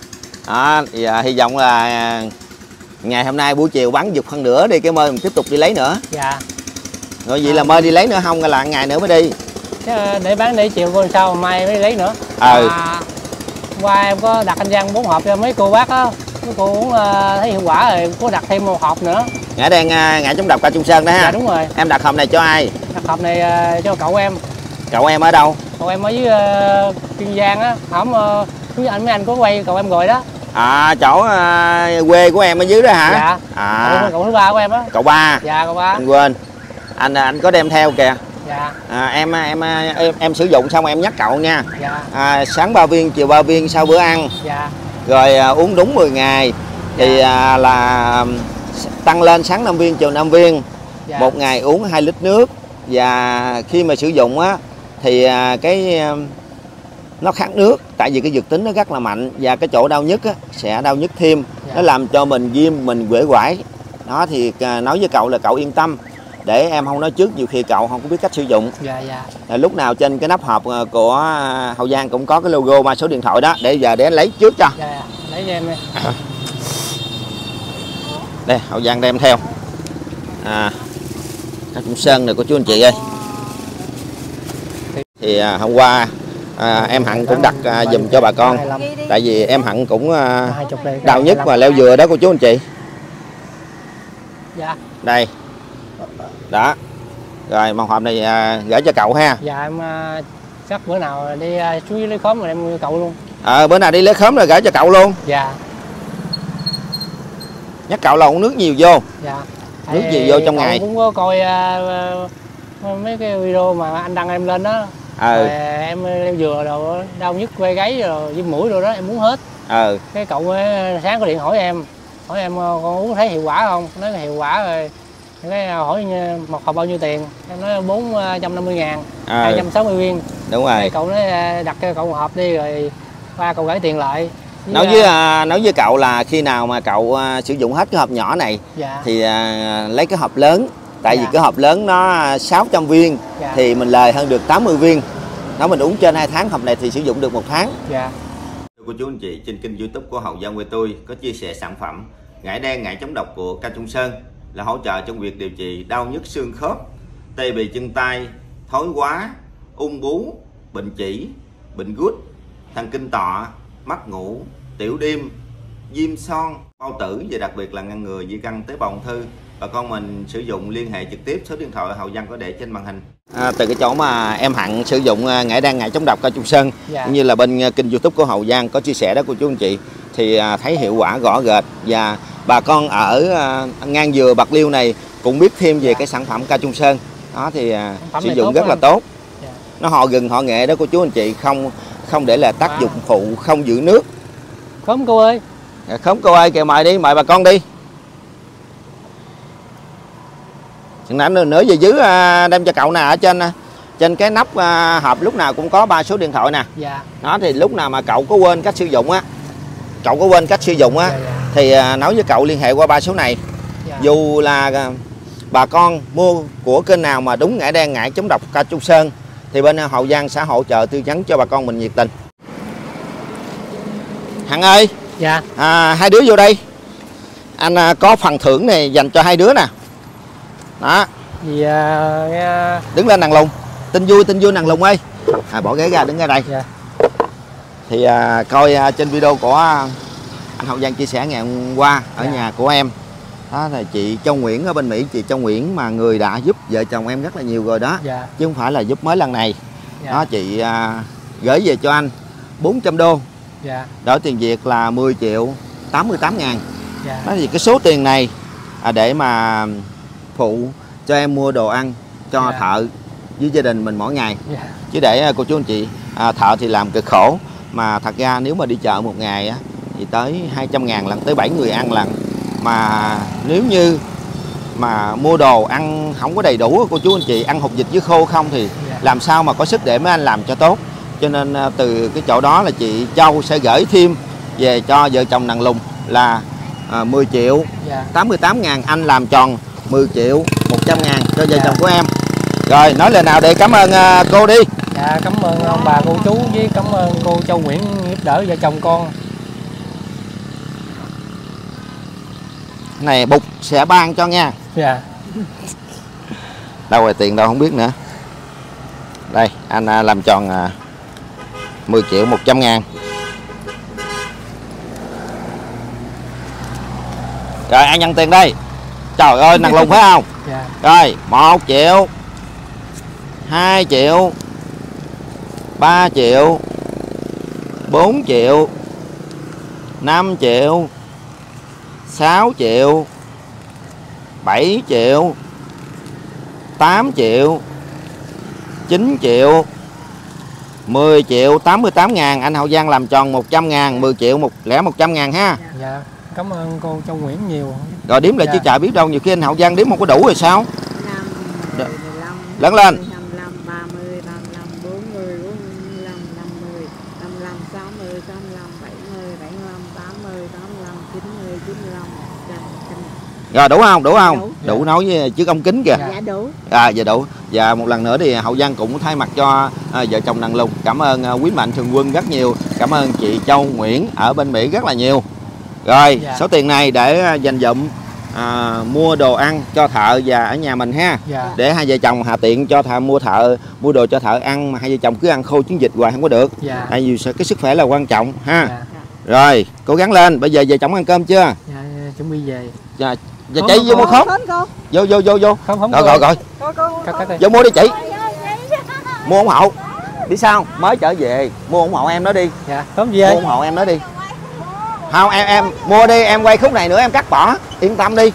Đó à, hy vọng là ngày hôm nay buổi chiều bắn giục hơn nữa đi cái mơi mình tiếp tục đi lấy nữa. Dạ rồi vậy là mơi đi lấy nữa không là ngày nữa mới đi. Chứ, ờ, để bán để chiều coi sao mai mới lấy nữa. Ừ. à, qua em có đặt anh Giang bốn hộp cho mấy cô bác á mấy cô cũng ờ, thấy hiệu quả rồi có đặt thêm một hộp nữa. Ngã đen à, ngã chống độc ca trung sơn đó dạ ha đúng rồi. Em đặt hộp này cho ai? Đặt hộp này ờ, cho cậu em. Cậu em ở đâu? Cậu em ở dưới uh, kiên giang á. Hổng uh, anh mấy anh có quay cậu em rồi đó. À chỗ à, quê của em ở dưới đó hả? Dạ. à. Cậu thứ ba của em á. Cậu ba. Dạ cậu ba. Anh quên anh anh có đem theo kìa. Dạ. À, em em em em sử dụng xong em nhắc cậu nha. Dạ. À, sáng ba viên chiều ba viên sau bữa ăn. Dạ. Rồi à, uống đúng 10 ngày. Thì à, là tăng lên sáng 5 viên chiều 5 viên. Dạ. Một ngày uống 2 lít nước. Và khi mà sử dụng á thì à, cái nó khát nước. Tại vì cái dược tính nó rất là mạnh. Và cái chỗ đau nhức á, sẽ đau nhức thêm. Dạ. nó làm cho mình viêm mình quể quải đó thì à, nói với cậu là cậu yên tâm để em không nói trước nhiều khi cậu không có biết cách sử dụng. Dạ dạ. Là lúc nào trên cái nắp hộp à, của à, Hậu Giang cũng có cái logo ma số điện thoại đó. Để giờ để anh lấy trước cho. Dạ dạ. lấy cho em đi. Đây Hậu Giang đem theo. À cũng sơn này của chú anh chị ơi. Thì à, hôm qua à, em Hạnh cũng đặt à, dùm cho bà con. Tại vì em Hạnh cũng à, đau nhất và leo dừa đó cô chú anh chị. Dạ. Đây đó. Rồi một hộp này à, gửi cho cậu ha. Dạ em ờ, chắc bữa nào đi xuống dưới lấy khóm rồi em mua cậu luôn. Ờ bữa nào đi lấy khóm rồi gửi cho cậu luôn. Dạ. Nhắc cậu là uống nước nhiều vô. Dạ. Nước Tại gì vô trong ngày? cũng có coi à, à, mấy cái video mà anh đăng em lên đó. Ờ Rồi em leo dừa rồi đau nhức quay gáy rồi viêm mũi rồi đó em muốn hết. Ờ cái cậu sáng có điện hỏi em hỏi em con uống thấy hiệu quả không? Nói hiệu quả rồi cái hỏi như- một hộp bao nhiêu tiền? Em nói bốn trăm năm mươi ngàn hai trăm sáu mươi viên. Đúng rồi. Cậu nói à, đặt cho cậu một hộp đi rồi ba cậu gửi tiền lại. Nói với à, nói với cậu là khi nào mà cậu à, sử dụng hết cái hộp nhỏ này dạ. thì à, lấy cái hộp lớn. Tại vì Dạ. cái hộp lớn nó 600 viên dạ. thì mình lời hơn được 80 viên. Nếu mình uống trên 2 tháng hộp này thì sử dụng được một tháng. Dạ. Thưa cô chú anh chị, trên kênh youtube của Hậu Giang quê tôi có chia sẻ sản phẩm ngải đen ngải chống độc của Ca Trung Sơn là hỗ trợ trong việc điều trị đau nhức xương khớp, tê bì chân tay, thói quá, ung bú, bệnh chỉ, bệnh gút, thần kinh tọa, mất ngủ, tiểu đêm, viêm son, bao tử và đặc biệt là ngăn ngừa di căn tế bào ung thư. Bà con mình sử dụng liên hệ trực tiếp số điện thoại Hậu Giang có để trên màn hình. À, từ cái chỗ mà em Hạnh sử dụng à, ngải đen ngải chống độc Ca Trung Sơn dạ cũng như là bên à, kênh youtube của Hậu Giang có chia sẻ đó cô chú anh chị thì à, thấy hiệu quả rõ rệt. Và bà con ở à, ngang dừa Bạc Liêu này cũng biết thêm về Dạ. cái sản phẩm ca trung sơn. Đó thì à, sử dụng rất là tốt. Dạ. nó họ gừng họ nghệ đó cô chú anh chị không không để là tác Wow. dụng phụ không giữ nước. Khóm cô ơi. À, khóm cô ơi kìa mời đi mời bà con đi. Chừng nào nữa về dưới à, đem cho cậu nè ở trên à, trên cái nắp à, hộp lúc nào cũng có ba số điện thoại nè. Dạ. Đó thì lúc nào mà cậu có quên cách sử dụng á cậu có quên cách sử dụng á? Dạ dạ. Thì à, nói với cậu liên hệ qua ba số này. Dạ. Dù là à, bà con mua của kênh nào mà đúng ngải đen ngải chống độc ca trung sơn thì bên à, hậu giang sẽ hỗ trợ tư vấn cho bà con mình nhiệt tình. Hằng ơi! Dạ. À, hai đứa vô đây. Anh có phần thưởng này dành cho hai đứa nè. Đó. Nghe- đứng lên nàng lùng. Tin vui tin vui nàng lùng ơi. À, bỏ ghế ra đứng ra đây. Dạ thì à, coi à, trên video của à, anh Hậu Giang chia sẻ ngày hôm qua ở Dạ. nhà của em. Đó là chị Châu Nguyễn ở bên Mỹ chị Châu Nguyễn mà người đã giúp vợ chồng em rất là nhiều rồi đó. Dạ. Chứ không phải là giúp mới lần này. Dạ. Đó chị à, gửi về cho anh 400 đô. Dạ. Đổi tiền Việt là 10 triệu 88 ngàn. Dạ. Đó thì cái số tiền này à, để mà phụ cho em mua đồ ăn cho Dạ. thợ với gia đình mình mỗi ngày. Dạ. Chứ để à, cô chú anh chị à, thợ thì làm cực khổ mà thật ra nếu mà đi chợ một ngày á thì tới 200 ngàn lần tới 7 người ăn lần. Mà nếu như mà mua đồ ăn không có đầy đủ cô chú anh chị ăn hột vịt với khô không thì làm sao mà có sức để mấy anh làm cho tốt. Cho nên à, từ cái chỗ đó là chị Châu sẽ gửi thêm về cho vợ chồng nàng lùng là à, 10 triệu dạ. 88 ngàn anh làm tròn 10 triệu 100 ngàn cho vợ Dạ. chồng của em. Rồi nói lời nào để cảm ơn à, cô đi dạ cảm ơn ông bà cô chú với cảm ơn cô Châu Nguyễn giúp đỡ vợ chồng con. Này bục sẽ ban cho nha. Dạ. Đâu rồi tiền đâu không biết nữa. Đây anh à, làm tròn à, 10 triệu 100 ngàn. Rồi anh nhận tiền đây? Trời ơi năng lùng phải không? Dạ. Rồi 1 triệu 2 triệu 3 triệu 4 triệu 5 triệu 6 triệu 7 triệu 8 triệu 9 triệu 10 triệu 88 ngàn Anh Hậu Giang làm tròn 100 ngàn 10 triệu một lẻ 100 ngàn ha dạ cảm ơn cô Châu Nguyễn nhiều Rồi đếm lại Dạ. chứ trời biết đâu Nhiều khi anh Hậu Giang đếm không có đủ rồi sao năm Được. mười lăm Lớn lên. hai mươi lăm ba mươi ba mươi lăm bốn mươi bốn mươi lăm năm mươi năm mươi lăm sáu mươi sáu mươi lăm bảy mươi bảy mươi lăm tám mươi tám mươi lăm chín mươi chín mươi lăm. Trăm Rồi đủ không? Đủ không? Đủ. Đủ nói với chiếc ống kính kìa. Dạ. dạ đủ. À giờ đủ. Và một lần nữa thì Hậu Giang cũng thay mặt cho à, vợ chồng Đăng Lùng Cảm ơn à, quý mạnh thường quân rất nhiều. Cảm ơn chị Châu Nguyễn ở bên Mỹ rất là nhiều. Rồi Dạ. số tiền này để à, dành dụm à, mua đồ ăn cho thợ và ở nhà mình ha. Dạ. Để hai vợ chồng hà tiện cho thợ mua thợ mua đồ cho thợ ăn mà hai vợ chồng cứ ăn khô chiến dịch hoài không có được. Dạ. Tại vì cái sức khỏe là quan trọng ha. Dạ. Rồi cố gắng lên. Bây giờ về chồng ăn cơm chưa? Dạ chuẩn bị về. Dạ dạ Không, chị không, vô mua không. khóm vô vô vô vô. Không không rồi rồi rồi. Đi vô mua đi chị. Mua ủng hộ. Biết sao? Mới trở về. Mua ủng hộ em nó đi. Dạ tóm gì mua ủng hộ em nó đi không em em mua đi em quay khúc này nữa em cắt bỏ. Yên tâm đi.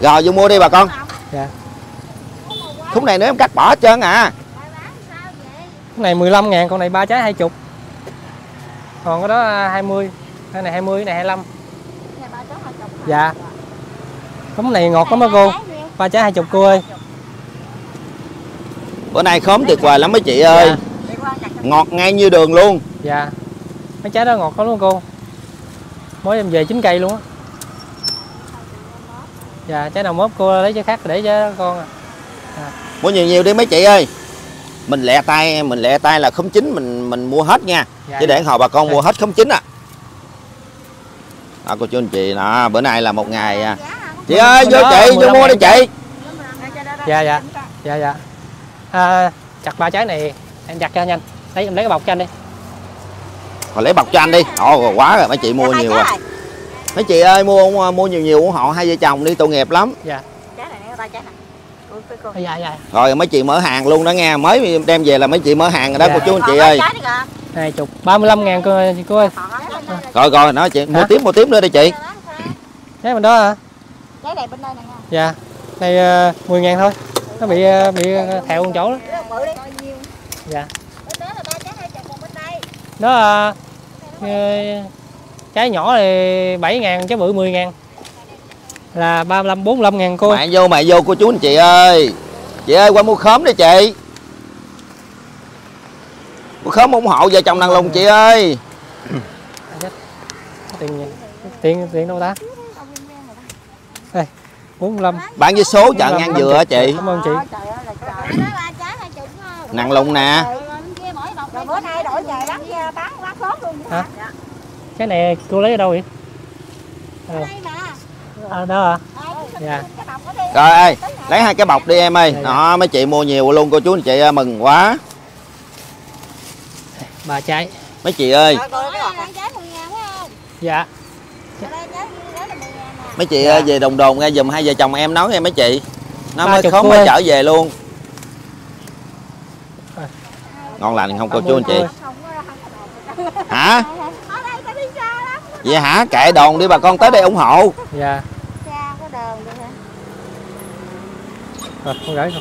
Rồi vô mua đi bà con. Dạ. khúc này nữa em cắt bỏ hết trơn à. Cái này 15 ngàn, con này ba trái 20 Còn cái đó à, 20 Cái này 20, cái này 25 Dạ. Cái này ngọt lắm á cô. Ba trái 20 cô ơi. Bữa nay khóm tuyệt vời lắm mấy chị ơi. Ngọt ngay như đường luôn. Dạ. Mấy trái đó ngọt lắm luôn cô Mới em về 9 cây luôn á. Dạ trái nào mốt cô lấy trái khác để cho con à mua nhiều nhiều đi mấy chị ơi. Mình lẹ tay mình lẹ tay là khóm chín mình mình mua hết nha. Dạ, chứ để hồi bà con Dạ. mua hết khóm chín à. Đó cô chú anh chị nè bữa nay là một ngày à. chị ơi vô Đó, chị vô 15 mua đi chị. Dạ dạ. Dạ dạ. À, Chặt ba trái này Em chặt cho nhanh. Lấy em lấy cái bọc cho anh đi Thôi lấy bọc cho anh đi. Ồ rồi quá rồi mấy chị mua nhiều rồi mấy chị ơi mua mua nhiều nhiều ủng hộ hai vợ chồng đi tội nghiệp lắm. Dạ. Trái này nè ba trái này. Ui, cái con- Dạ dạ. Rồi mấy chị mở hàng luôn đó nghe. Mới đem về là mấy chị mở hàng rồi đó Dạ. cô chú anh chị ơi. này chục 35 ngàn cô ơi. Cô ơi rồi rồi nói chị mua tiếp mua tiếp nữa đi chị. Trái mình đó hả? Trái này bên đây nè Dạ. Đây uh, 10 ngàn thôi. Nó bị ờ, bị thẹo một chỗ đó. Dạ. Bên bên Nó ờ, ờ, Trái nhỏ thì 7 ngàn Trái bự 10 ngàn. Là 35 45 ngàn cô. Mẹ vô mẹ vô cô chú anh chị ơi. Chị ơi qua mua khóm đi chị. Mua khóm ủng hộ vợ chồng năng lùng chị ơi. Tiền? Tiền tiền đâu ta? Đây 45 bạn với số chợ 45, ngang dừa hả chị. Cảm ơn chị. Trời ơi là trời đó ba trái hai chục không năng lùng nè rồi bữa nay đổi trời lắm nha bán Hả? Cái này cô lấy ở đâu vậy? Đây mà. À, đó à Dạ. rồi ơi lấy hai cái bọc đi em ơi. Dạ, dạ. đó mấy chị mua nhiều luôn cô chú anh chị ơi, mừng quá. Ba trái mấy chị ơi. Rồi, rồi, cái bọc này trái 10 ngàn phải không? Dạ. Rồi đây trái trái là 10 ngàn nè. mấy chị Dạ. ơi về đồng đồn nghe dùm hai vợ chồng em nói nghe mấy chị. Nó Ba mới khóm mới trở về luôn. À. ngon lành không cô chú anh chị cô ơi. Không có không có đồ. Hả? Ở đây phải đi xa lắm. vậy hả? Kệ đồn đi bà con tới đây ủng hộ. Dạ? Rồi con gửi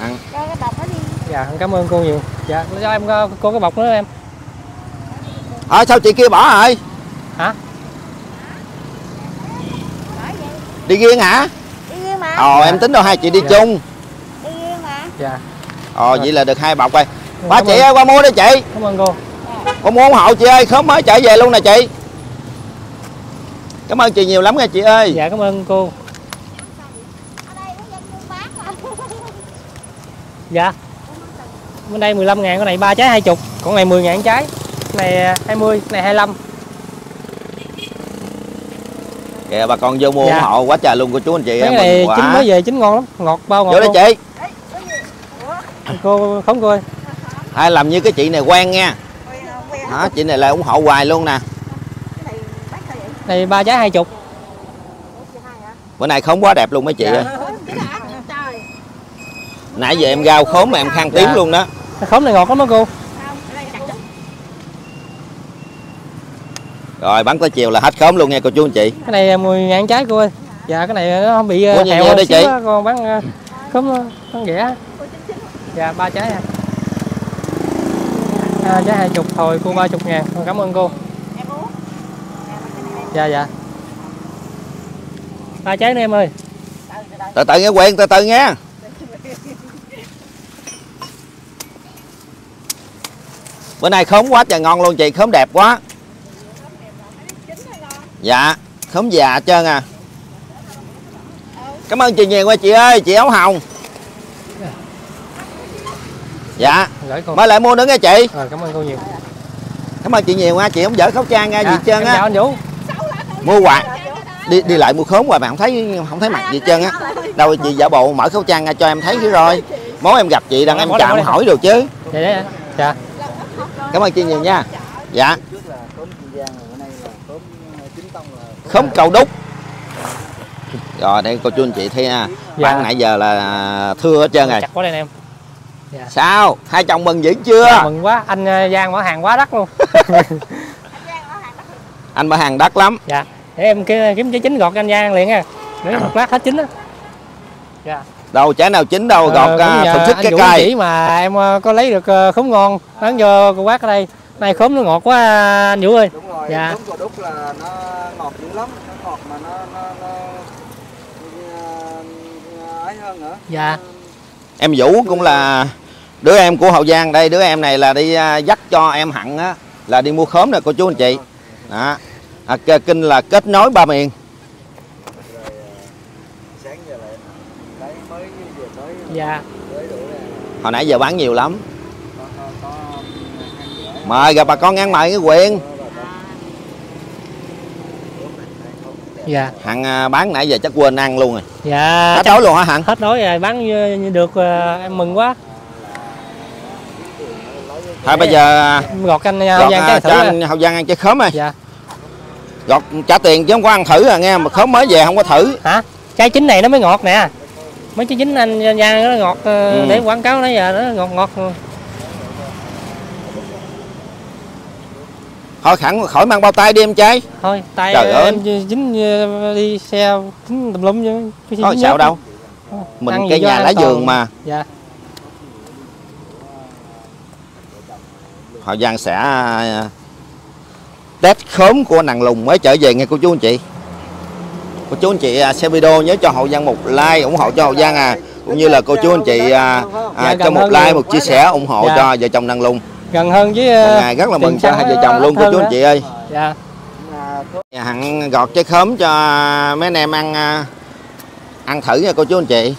con Cho cái bọc đi. Dạ con cảm ơn cô nhiều. Dạ cho em ờ, cô cái bọc nữa em. Ờ sao chị kia bỏ rồi? Hả? Đi riêng hả? Đi riêng mà. ồ em tính đâu hai chị đi Dạ. chung. Đi riêng mà. Dạ. Ồ vậy là được hai bọc rồi. Ba Cảm chị ơi qua mua đi chị. Cảm ơn cô con mua ủng hộ chị ơi khóm mới trở về luôn nè chị. Cảm ơn chị nhiều lắm nha chị ơi. Dạ cảm ơn cô. Dạ. Bên đây 15 ngàn, con này ba trái 20 Con này 10 ngàn trái. Cái này 20, cái này 25 kìa bà con vô mua Dạ. ủng hộ quá trời luôn cô chú anh chị em cái này mừng chín quá mới về, chín ngon lắm. Ngọt bao ngọt vô luôn. chị. Cô không cô ơi hay làm như cái chị này quen nha Quen không? Quen không? Đó chị này là ủng hộ hoài luôn nè này ba trái 20 Ủa, chị hai hả? bữa nay không quá đẹp luôn mấy chị Dạ. ơi nãy giờ em rau khóm mà em khăn tiếng Dạ. luôn đó khóm này ngọt lắm đó cô rồi bán tới chiều là hết khóm luôn nha cô chú anh chị Cái này 10 ngàn trái cô ơi Dạ cái này nó không bị nhiều hẹo xíu chị. á, Con bán ờ, khóm ờ, bán rẻ Dạ ba trái à. À Trái 20 thôi cô 30 ngàn. Con cảm ơn cô. Em uống. Nè, Dạ dạ. Ba trái nữa em ơi. Từ từ nghe quen từ từ nghe. Bữa nay khóm quá trời ngon luôn chị khóm đẹp quá. Dạ khóm già hết trơn à. Cảm ơn chị nhiều quá chị ơi chị áo hồng. Dạ gửi cô mới lại mua nữa nghe chị. Rồi cảm ơn cô nhiều. Cảm ơn chị nhiều nha chị không dở khẩu trang nha gì hết trơn em á. chào anh Vũ. Mua quà. Đi đi lại mua khóm hoài mà không thấy không thấy mặt gì hết trơn á. Đâu chị giả bộ mở khẩu trang ra cho em thấy chứ rồi. Mốt em gặp chị em đi, bỏ chạm đi. hỏi được chứ. Dạ dạ dạ. Cảm ơn chị nhiều nha. Dạ. Khóm cầu đúc. Rồi đây cô chú anh chị thấy nha Dạ. bán nãy giờ là thưa hết trơn rồi. Chặt quá đây em sao hai chồng mừng dữ chưa Dạ, mừng quá anh ờ, Giang mở hàng quá đắt luôn anh bán hàng đắt lắm dạ để em ki- kiếm trái chín gọt anh Giang liền nha để một lát hết chín á dạ đâu trái nào chín đâu gọt Ờ, à, thưởng thức anh cái cây chỉ mà em ờ, có lấy được ờ, khóm ngon bán cho cô bác ở đây này khóm nó ngọt quá anh Vũ ơi đúng rồi Dạ. đúng của đúc là nó ngọt dữ lắm nó ngọt mà nó nó, nó ờ, ấy hơn nữa Dạ. Em Vũ cũng là đứa em của Hậu Giang. Đây đứa em này là đi à, dắt cho em Hạnh á là đi mua khóm nè cô chú anh chị. Đó. À, kinh là kết nối ba miền. Dạ. Hồi nãy giờ bán nhiều lắm. Mời gặp bà con ngăn mời cái quyền dạ. Hằng à, bán nãy giờ chắc quên ăn luôn rồi. Dạ. Hết tối luôn hả Hằng? Hết đói rồi bán như, như được ờ, em mừng quá. Thôi bây giờ à, gọt canh nha gọt Giang à, cho thử anh Hậu Giang ăn trái khóm ơi. Dạ. Gọt trả tiền chứ không có ăn thử à nghe mà khóm mới về không có thử. Hả? Trái chín này nó mới ngọt nè. Mấy trái chín anh Giang nó ngọt ờ, Ừ. để quảng cáo nãy giờ nó ngọt ngọt thôi khẳng khỏi mang bao tay đi em trai. Thôi tay Trời ơi. em dính ờ, đi xe dính tùm lum chứ thôi sao đâu. Mình Ăn cây nhà lá toàn. vườn mà. Dạ. Hậu Giang sẽ à, test khóm của nàng lùng mới trở về nghe cô chú anh chị. Cô chú anh chị à, xem video nhớ cho Hậu Giang một like ủng hộ cho Hậu Giang à. Cũng như là cô chú anh chị à, à, Dạ, cho một like một chia sẻ ủng hộ Dạ. cho vợ chồng nàng lùng gần hơn với một ờ, ngày rất là mừng cho hai vợ chồng luôn cô chú anh chị ơi. Dạ. Hằng gọt trái khóm cho mấy anh em ăn à, ăn thử nha cô chú anh chị.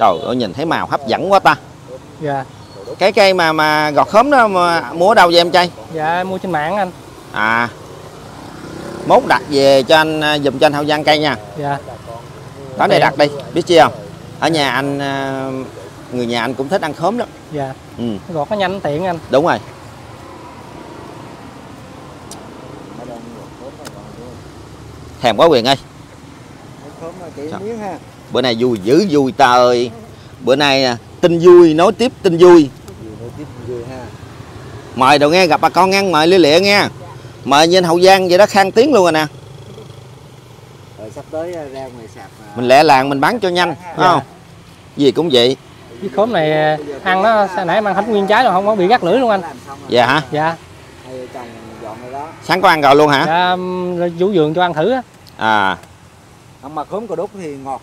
Trời ơi nhìn thấy màu hấp dẫn quá ta. Dạ. Cái cây mà mà gọt khóm đó mà mua ở đâu vậy em trai? Dạ em mua trên mạng anh. À. Mốt đặt về cho anh à, giùm cho anh Hậu Giang cây nha. Dạ. Đó đây đặt đi. Biết chi không? Ở nhà anh người nhà anh cũng thích ăn khóm lắm. Dạ. Ừ. Gọt nó nhanh tiện anh. Đúng rồi. Thèm quá quyền ơi. Mấy khóm mà chỉ Sao? miếng ha bữa nay vui dữ vui ta ơi. Bữa nay à, tin vui nói tiếp tin vui. Vừa nói tiếp vừa ha mời đầu nghe gặp bà con ngăn mời lia lịa nghe. Mời như anh hậu giang vậy đó khang tiếng luôn rồi nè. Rồi sắp tới ra ngoài sạp mà mình lẹ làng mình bán cho nhanh phải không? Gì cũng vậy cái khóm này ờ, ăn nó sao nãy em ăn hết nguyên trái rồi không có bị gắt lưỡi luôn anh. Dạ hả? Dạ. Sáng có ăn rồi luôn hả? Dạ um, vũ vườn cho ăn thử á. À. Không mà khóm cà đúc thì ngọt.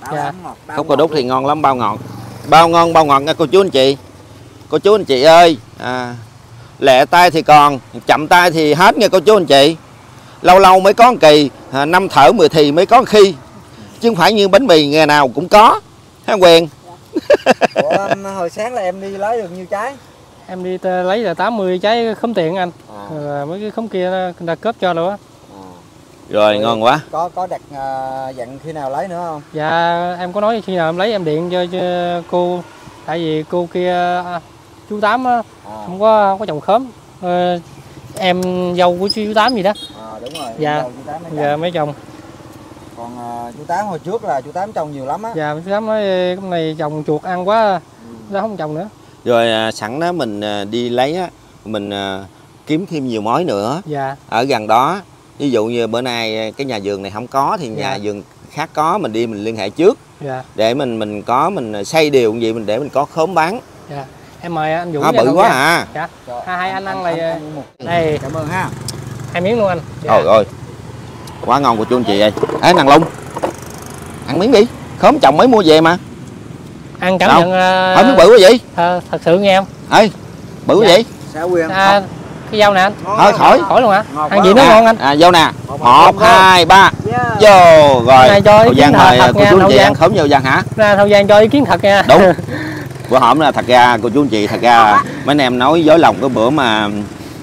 Bao Dạ. lắm ngọt bao ngọt cà đúc thì ngon lắm bao ngọt. Bao ngon bao ngọt nha cô chú anh chị. Cô chú anh chị ơi. À, lẹ tay thì còn chậm tay thì hết nha cô chú anh chị. Lâu lâu mới có một kỳ à, năm thở 10 thì mới có khi. Chứ không phải như bánh mì ngày nào cũng có. Ha quyền Ủa, hồi sáng là em đi lấy được nhiêu trái? Em đi lấy là 80 trái khóm tiền anh. À, Rồi mấy cái khóm kia nó ta cướp cho rồi á. À. rồi ngon quá. có có đặt à, dặn khi nào lấy nữa không? Dạ em có nói khi nào em lấy em điện cho, cho cô. Tại vì cô kia à, chú tám á, à, không có không có trồng khóm Ờ, em dâu của chú tám gì đó. À đúng rồi Dạ. trồng. mấy chồng còn à, chú tám hồi trước là chú tám trồng nhiều lắm á. Dạ chú tám nói "Ê, cái này trồng chuột ăn quá nó không trồng nữa. Rồi à, sẵn đó mình à, đi lấy á mình à, kiếm thêm nhiều mối nữa. Dạ. Ở gần đó ví dụ như bữa nay à, cái nhà vườn này không có thì nhà Dạ. vườn khác có mình đi mình liên hệ trước. Dạ. Để mình mình có mình xây điều gì mình để mình có khóm bán. Dạ. Em mời anh nó nha, bự quá nha. à dạ. Hai hai anh ăn này ăn một. đây. Cảm ơn ha. Hai miếng luôn anh. Dạ. trời ơi quá ngon của chú anh chị ơi. Ấy nàng lung ăn miếng đi. Khóm chồng mới mua về mà. Ăn cảm Đâu? nhận ở miếng bự quá vậy? ờ, thật sự nghe em ơi bự quá Dạ. vậy sao quyền? À, cái dâu nè anh. Thôi khỏi. khỏi luôn hả? Ngọt ăn gì nó à, ngon anh? à vô nè. Một, hai ba. Yeah. vô rồi. Này cho ý kiến thật- thật cô nha, chú anh chị ăn khóm vô giang hả? Ra thời gian cho ý kiến thật nha. Đúng. Bữa hổm là thật ra cô chú anh chị thật ra mấy anh em nói dối lòng cái bữa mà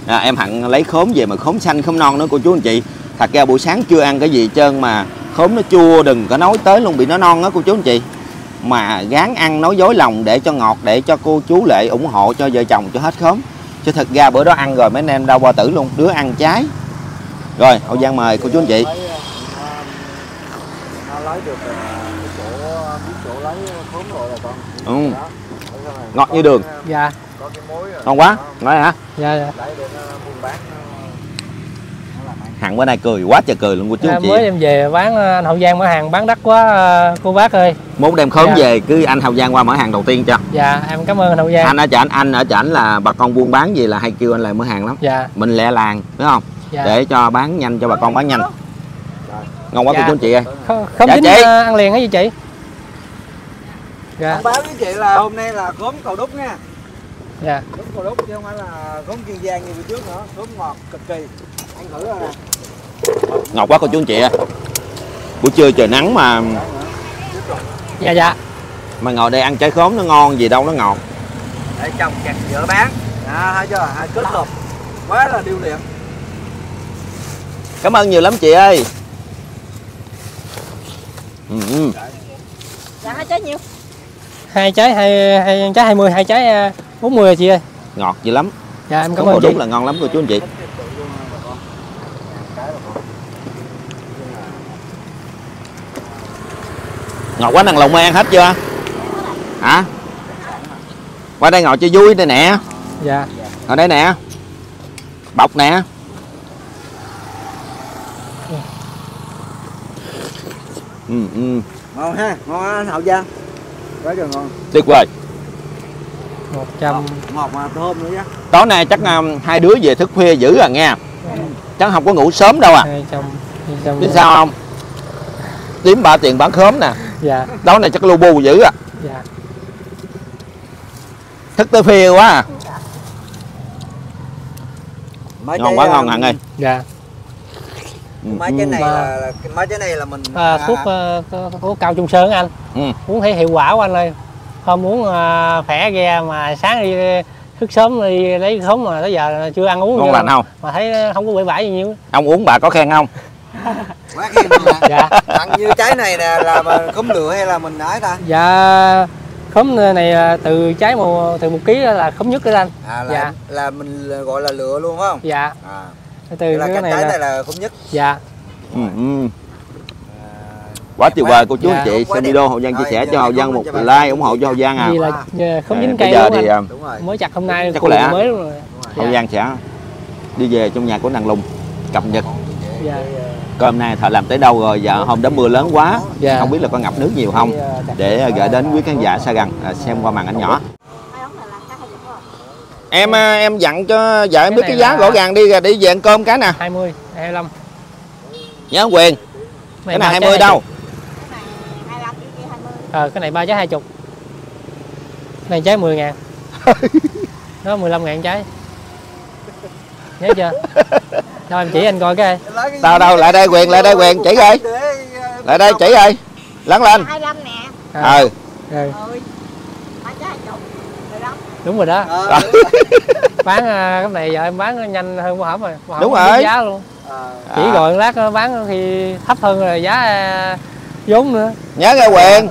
à, em hận lấy khóm về mà khóm xanh khóm non nữa cô chú anh chị thật ra buổi sáng chưa ăn cái gì hết trơn mà khóm nó chua đừng có nói tới luôn bị nó non đó cô chú anh chị. Mà gán ăn nói dối lòng để cho ngọt để cho cô chú lệ ủng hộ cho vợ chồng cho hết khóm. Chứ thật ra bữa đó ăn rồi mấy anh em đau bao tử luôn đứa ăn trái. Rồi hậu giang mời cô chú anh chị. Lấy, nó lấy được cái chỗ biết chỗ lấy khóm rồi là con Ừ. Ngọt như đường. dạ. Ngon quá nói hả? Dạ dạ lấy để nó buôn bán nó, nó làm ăn hằng bữa nay cười quá trời cười luôn cô chú À, chị. mới đem về bán ờ, anh hậu giang mở hàng bán đắt quá ờ, cô bác ơi. Muốn đem khóm Dạ. về cứ anh hậu giang qua mở hàng đầu tiên cho. Dạ em cảm ơn anh hậu giang. Anh ở chảnh anh ở chảnh là bà con buôn bán gì là hay kêu anh lại mở hàng lắm. Dạ. Mình lẹ làng đúng không? Dạ. Để cho bán nhanh cho bà con bán nhanh. Ngon quá Dạ. cô chú chị ơi. Không, không Dạ, dính chị. ăn liền hả gì chị? Dạ. Thông báo với chị là hôm nay là khóm cầu đúc nha. Dạ. Khóm cầu đúc chứ không phải là khóm kiên giang như bữa trước nữa. Khóm ngọt cực kỳ ăn thử rồi nè ngọt quá cô chú anh chị ơi buổi trưa trời nắng mà dạ dạ. mà ngồi đây ăn trái khóm nó ngon gì đâu nó ngọt. Để chồng chặt vợ bán. À, hay chưa hai kết hợp. Quá là điêu luyện. Cảm ơn nhiều lắm chị ơi. Ừ, ừ. dạ hai trái nhiêu hai trái hai, hai trái 20 hai trái ờ, 40 rồi chị ơi. Ngọt dữ lắm. Dạ em cảm ơn chị. đúc là ngon lắm cô chú anh chị ngọt quá năng lùng ăn hết chưa? Hả? Qua đây ngồi cho vui đây nè. Dạ. Ở đây nè. Bọc nè. Ừ, ừ. ngon ha ngon hậu giang quá trời ngon. Tuyệt vời. 100 ngọt mà thơm nữa chứ tối nay chắc um, hai đứa về thức khuya dữ à nghe. Chắc không có ngủ sớm đâu à. 200 200 biết sao không? Tím bả tiền bán khóm nè dạ. Tối nay chắc lu bu dữ à. Dạ. Thức tới khuya quá à. Mấy ngon quá um, ngon hẳn ơi. Dạ. Ừ, mấy ừ. này Mà- là, là mấy trái này là mình à, thuốc ờ, thuốc cao trung sơn anh. Ừ. uống thấy hiệu quả quá anh ơi. Hôm uống uh, khỏe ghe mà sáng đi thức sớm đi lấy khóm mà tới giờ chưa ăn uống ngon lành không? Mà thấy không có bể bãi gì nhiều. Ông uống bà có khen không quá khen luôn nè dạ. Tặng như trái này nè là không lựa hay là mình ấy ta? Dạ khóm này à, từ trái một từ một ký là khóm nhất đó anh. À là Dạ. là mình gọi là lựa luôn phải không? Dạ. À. Từ là cái này trái là này là không nhất. Dạ. Ừ, ừ. à, quá tuyệt vời cô chú Dạ. anh chị xem video hậu giang chia sẻ cho hậu giang một like ủng hộ cho hậu giang. À. Vì là à, khóm dính À, cây bây giờ thì anh. à, đúng rồi mới chặt hôm nay Chắc có lẽ- mới luôn rồi. Hậu dạ. giang sẽ đi về trong nhà của nàng lùng cập nhật. Dạ hôm nay thợ làm tới đâu rồi? Giờ hôm đó mưa lớn quá. Dạ. không biết là có ngập nước nhiều không? Để gửi đến quý khán giả xa gần à, xem qua màn ảnh nhỏ. Em à, em dặn cho vợ em biết cái giá là- rõ ràng đi rồi đi về ăn cơm cái nè. 20 25 nhớ quyền? Cái này 20 đâu? ờ cái này ba trái 20 cái này trái 10 ngàn. Đó 15 ngàn trái nhớ chưa? Đâu em chỉ anh coi cái đâu đâu lại đây quyền lại đây quyền chỉ à, lại đây chỉ coi. Lớn lên. Mươi lăm nè. Ờ ơi lăm đúng rồi đó. Ờ, bán à, cái này giờ em bán nhanh hơn qua hổm rồi. Hổm Đúng rồi. giá luôn. Ờ. chỉ À. rồi lát bán thì thấp hơn rồi giá à, vốn nữa. Nhớ nghe quyền.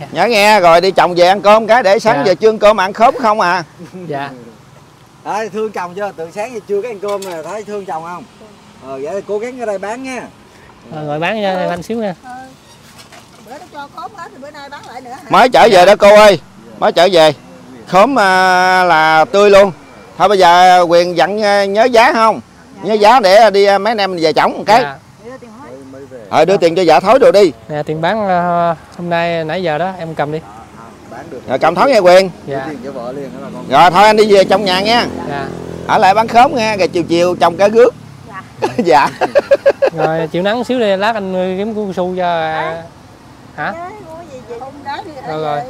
Dạ. Nhớ nghe rồi đi chồng về ăn cơm cái để sáng Dạ. giờ trưa ăn cơm ăn khóm không à? Dạ Đấy, thương chồng chưa? Từ sáng giờ chưa cái ăn cơm này thấy thương chồng không? Ờ, vậy thì cố gắng ở đây bán nha. Rồi, ngồi bán cho anh xíu nha. Ờ. bữa nó cho khóm hết thì bữa nay bán lại nữa hả? Mới trở về đó cô ơi. Mới trở về. Khóm à, là tươi luôn. Thôi bây giờ quyền dặn à, nhớ giá không? Nhớ giá để đi à, mấy anh em về chổng một cái. Dạ. Ờ đưa tiền cho vợ thối đồ đi. Nè tiền bán à, hôm nay nãy giờ đó em cầm đi. Được. Rồi cầm thối nghe quyền. Dạ. Tiền cho vợ liền đó là con. rồi thôi anh đi về trong nhà nha. Dạ. Ở lại bán khóm nghe rồi chiều chiều trồng cá rước Dạ. dạ. Rồi chịu nắng xíu đi lát anh kiếm cu su cho à, hả? Nhớ mua gì gì không đá đi Rồi, rồi.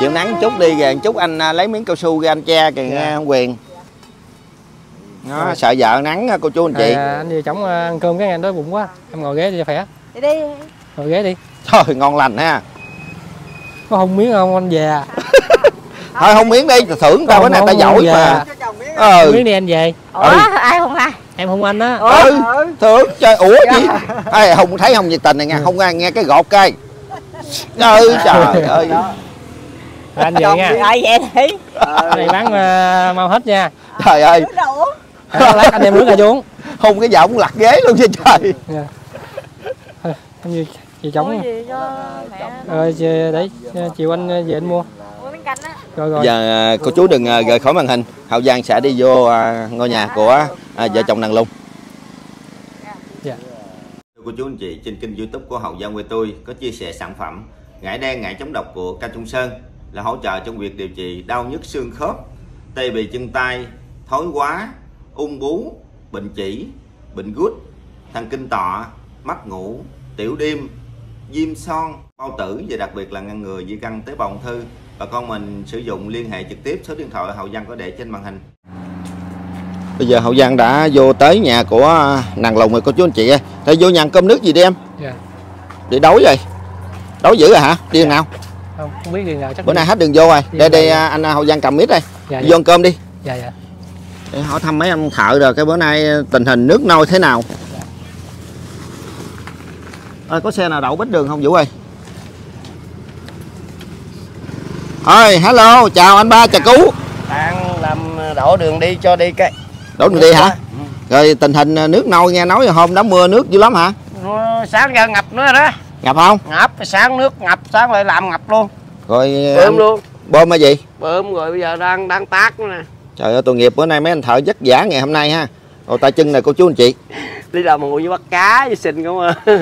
chịu nắng chút đi rồi chút anh à, lấy miếng cao su ra anh che kìa Dạ. nghe không quyền nó sợ vợ nắng cô chú anh chị. À, anh đi chổng à, ăn cơm cái ngày đói bụng quá em ngồi ghế cho khỏe đi đi. Ngồi ghế đi. Thôi ngon lành ha. Có không miếng không anh về à? thôi không miếng đi thưởng tao cái này tao giỏi Dạ. mà. Cho chồng miếng. ờ miếng đi anh về. Ủa Ừ. ai không ai em không anh á. Ừ Ừ. thưởng chơi. Ủa gì? Ê, không thấy không nhiệt tình này nghe Ừ. không nghe, nghe cái gọt cây ừ trời ơi. Đó. Rồi anh về nha. ai vậy đi? Ờ. này bán à, mau hết nha. Trời ơi. À, lát anh đem nước ra xuống hung cái giọng lặt ghế luôn chứ trời Dạ. Đi chị mẹ. Rồi chị- để chiều anh về anh mua. Rồi rồi. Giờ à, cô chú đừng à, rời khỏi màn hình. Hậu giang sẽ đi vô à, ngôi nhà của à, vợ chồng nàng lung. Dạ. Thưa cô chú anh chị trên kênh youtube của hậu giang quê tôi có chia sẻ sản phẩm ngải đen ngải chống độc của ca trung sơn là hỗ trợ trong việc điều trị đau nhức xương khớp tê bì chân tay thói quá ung bú bệnh chỉ bệnh gút thần kinh tọa mắt ngủ tiểu đêm viêm son bao tử và đặc biệt là ngăn ngừa di căn tế bào ung thư. Bà con mình sử dụng liên hệ trực tiếp số điện thoại hậu giang có để trên màn hình. Bây giờ hậu giang đã vô tới nhà của nàng lùng rồi cô chú anh chị ơi. Thôi vô nhà ăn cơm nước gì đi em? Dạ. Đi đấu rồi đấu dữ rồi hả? Đi nào. Không không biết đường nào chắc bữa đi. nay hết đường vô rồi. Đi đây đây à, anh hậu giang cầm miết đây. Dạ, vô dạ. ăn cơm đi. Dạ dạ. Để hỏi thăm mấy ông thợ rồi cái bữa nay tình hình nước nôi thế nào ơi có xe nào đậu bít đường không vũ ơi? Ơi hello chào anh ba chào cứu đang làm đổ đường đi cho đi cái. Đổ đường đi hả? Rồi. Tình hình nước nôi nghe nói hôm đó mưa nước dữ lắm hả? Sáng giờ ngập nữa đó. Ngập không? Ngập sáng nước ngập sáng lại làm ngập luôn. Rồi bơm anh- luôn. bơm cái gì? Bơm rồi bây giờ đang đang tác nữa nè. Trời ơi tội nghiệp bữa nay mấy anh thợ vất vả ngày hôm nay ha rồi tay chân này cô chú anh chị. Đi làm mùi với bắt cá với sình không à.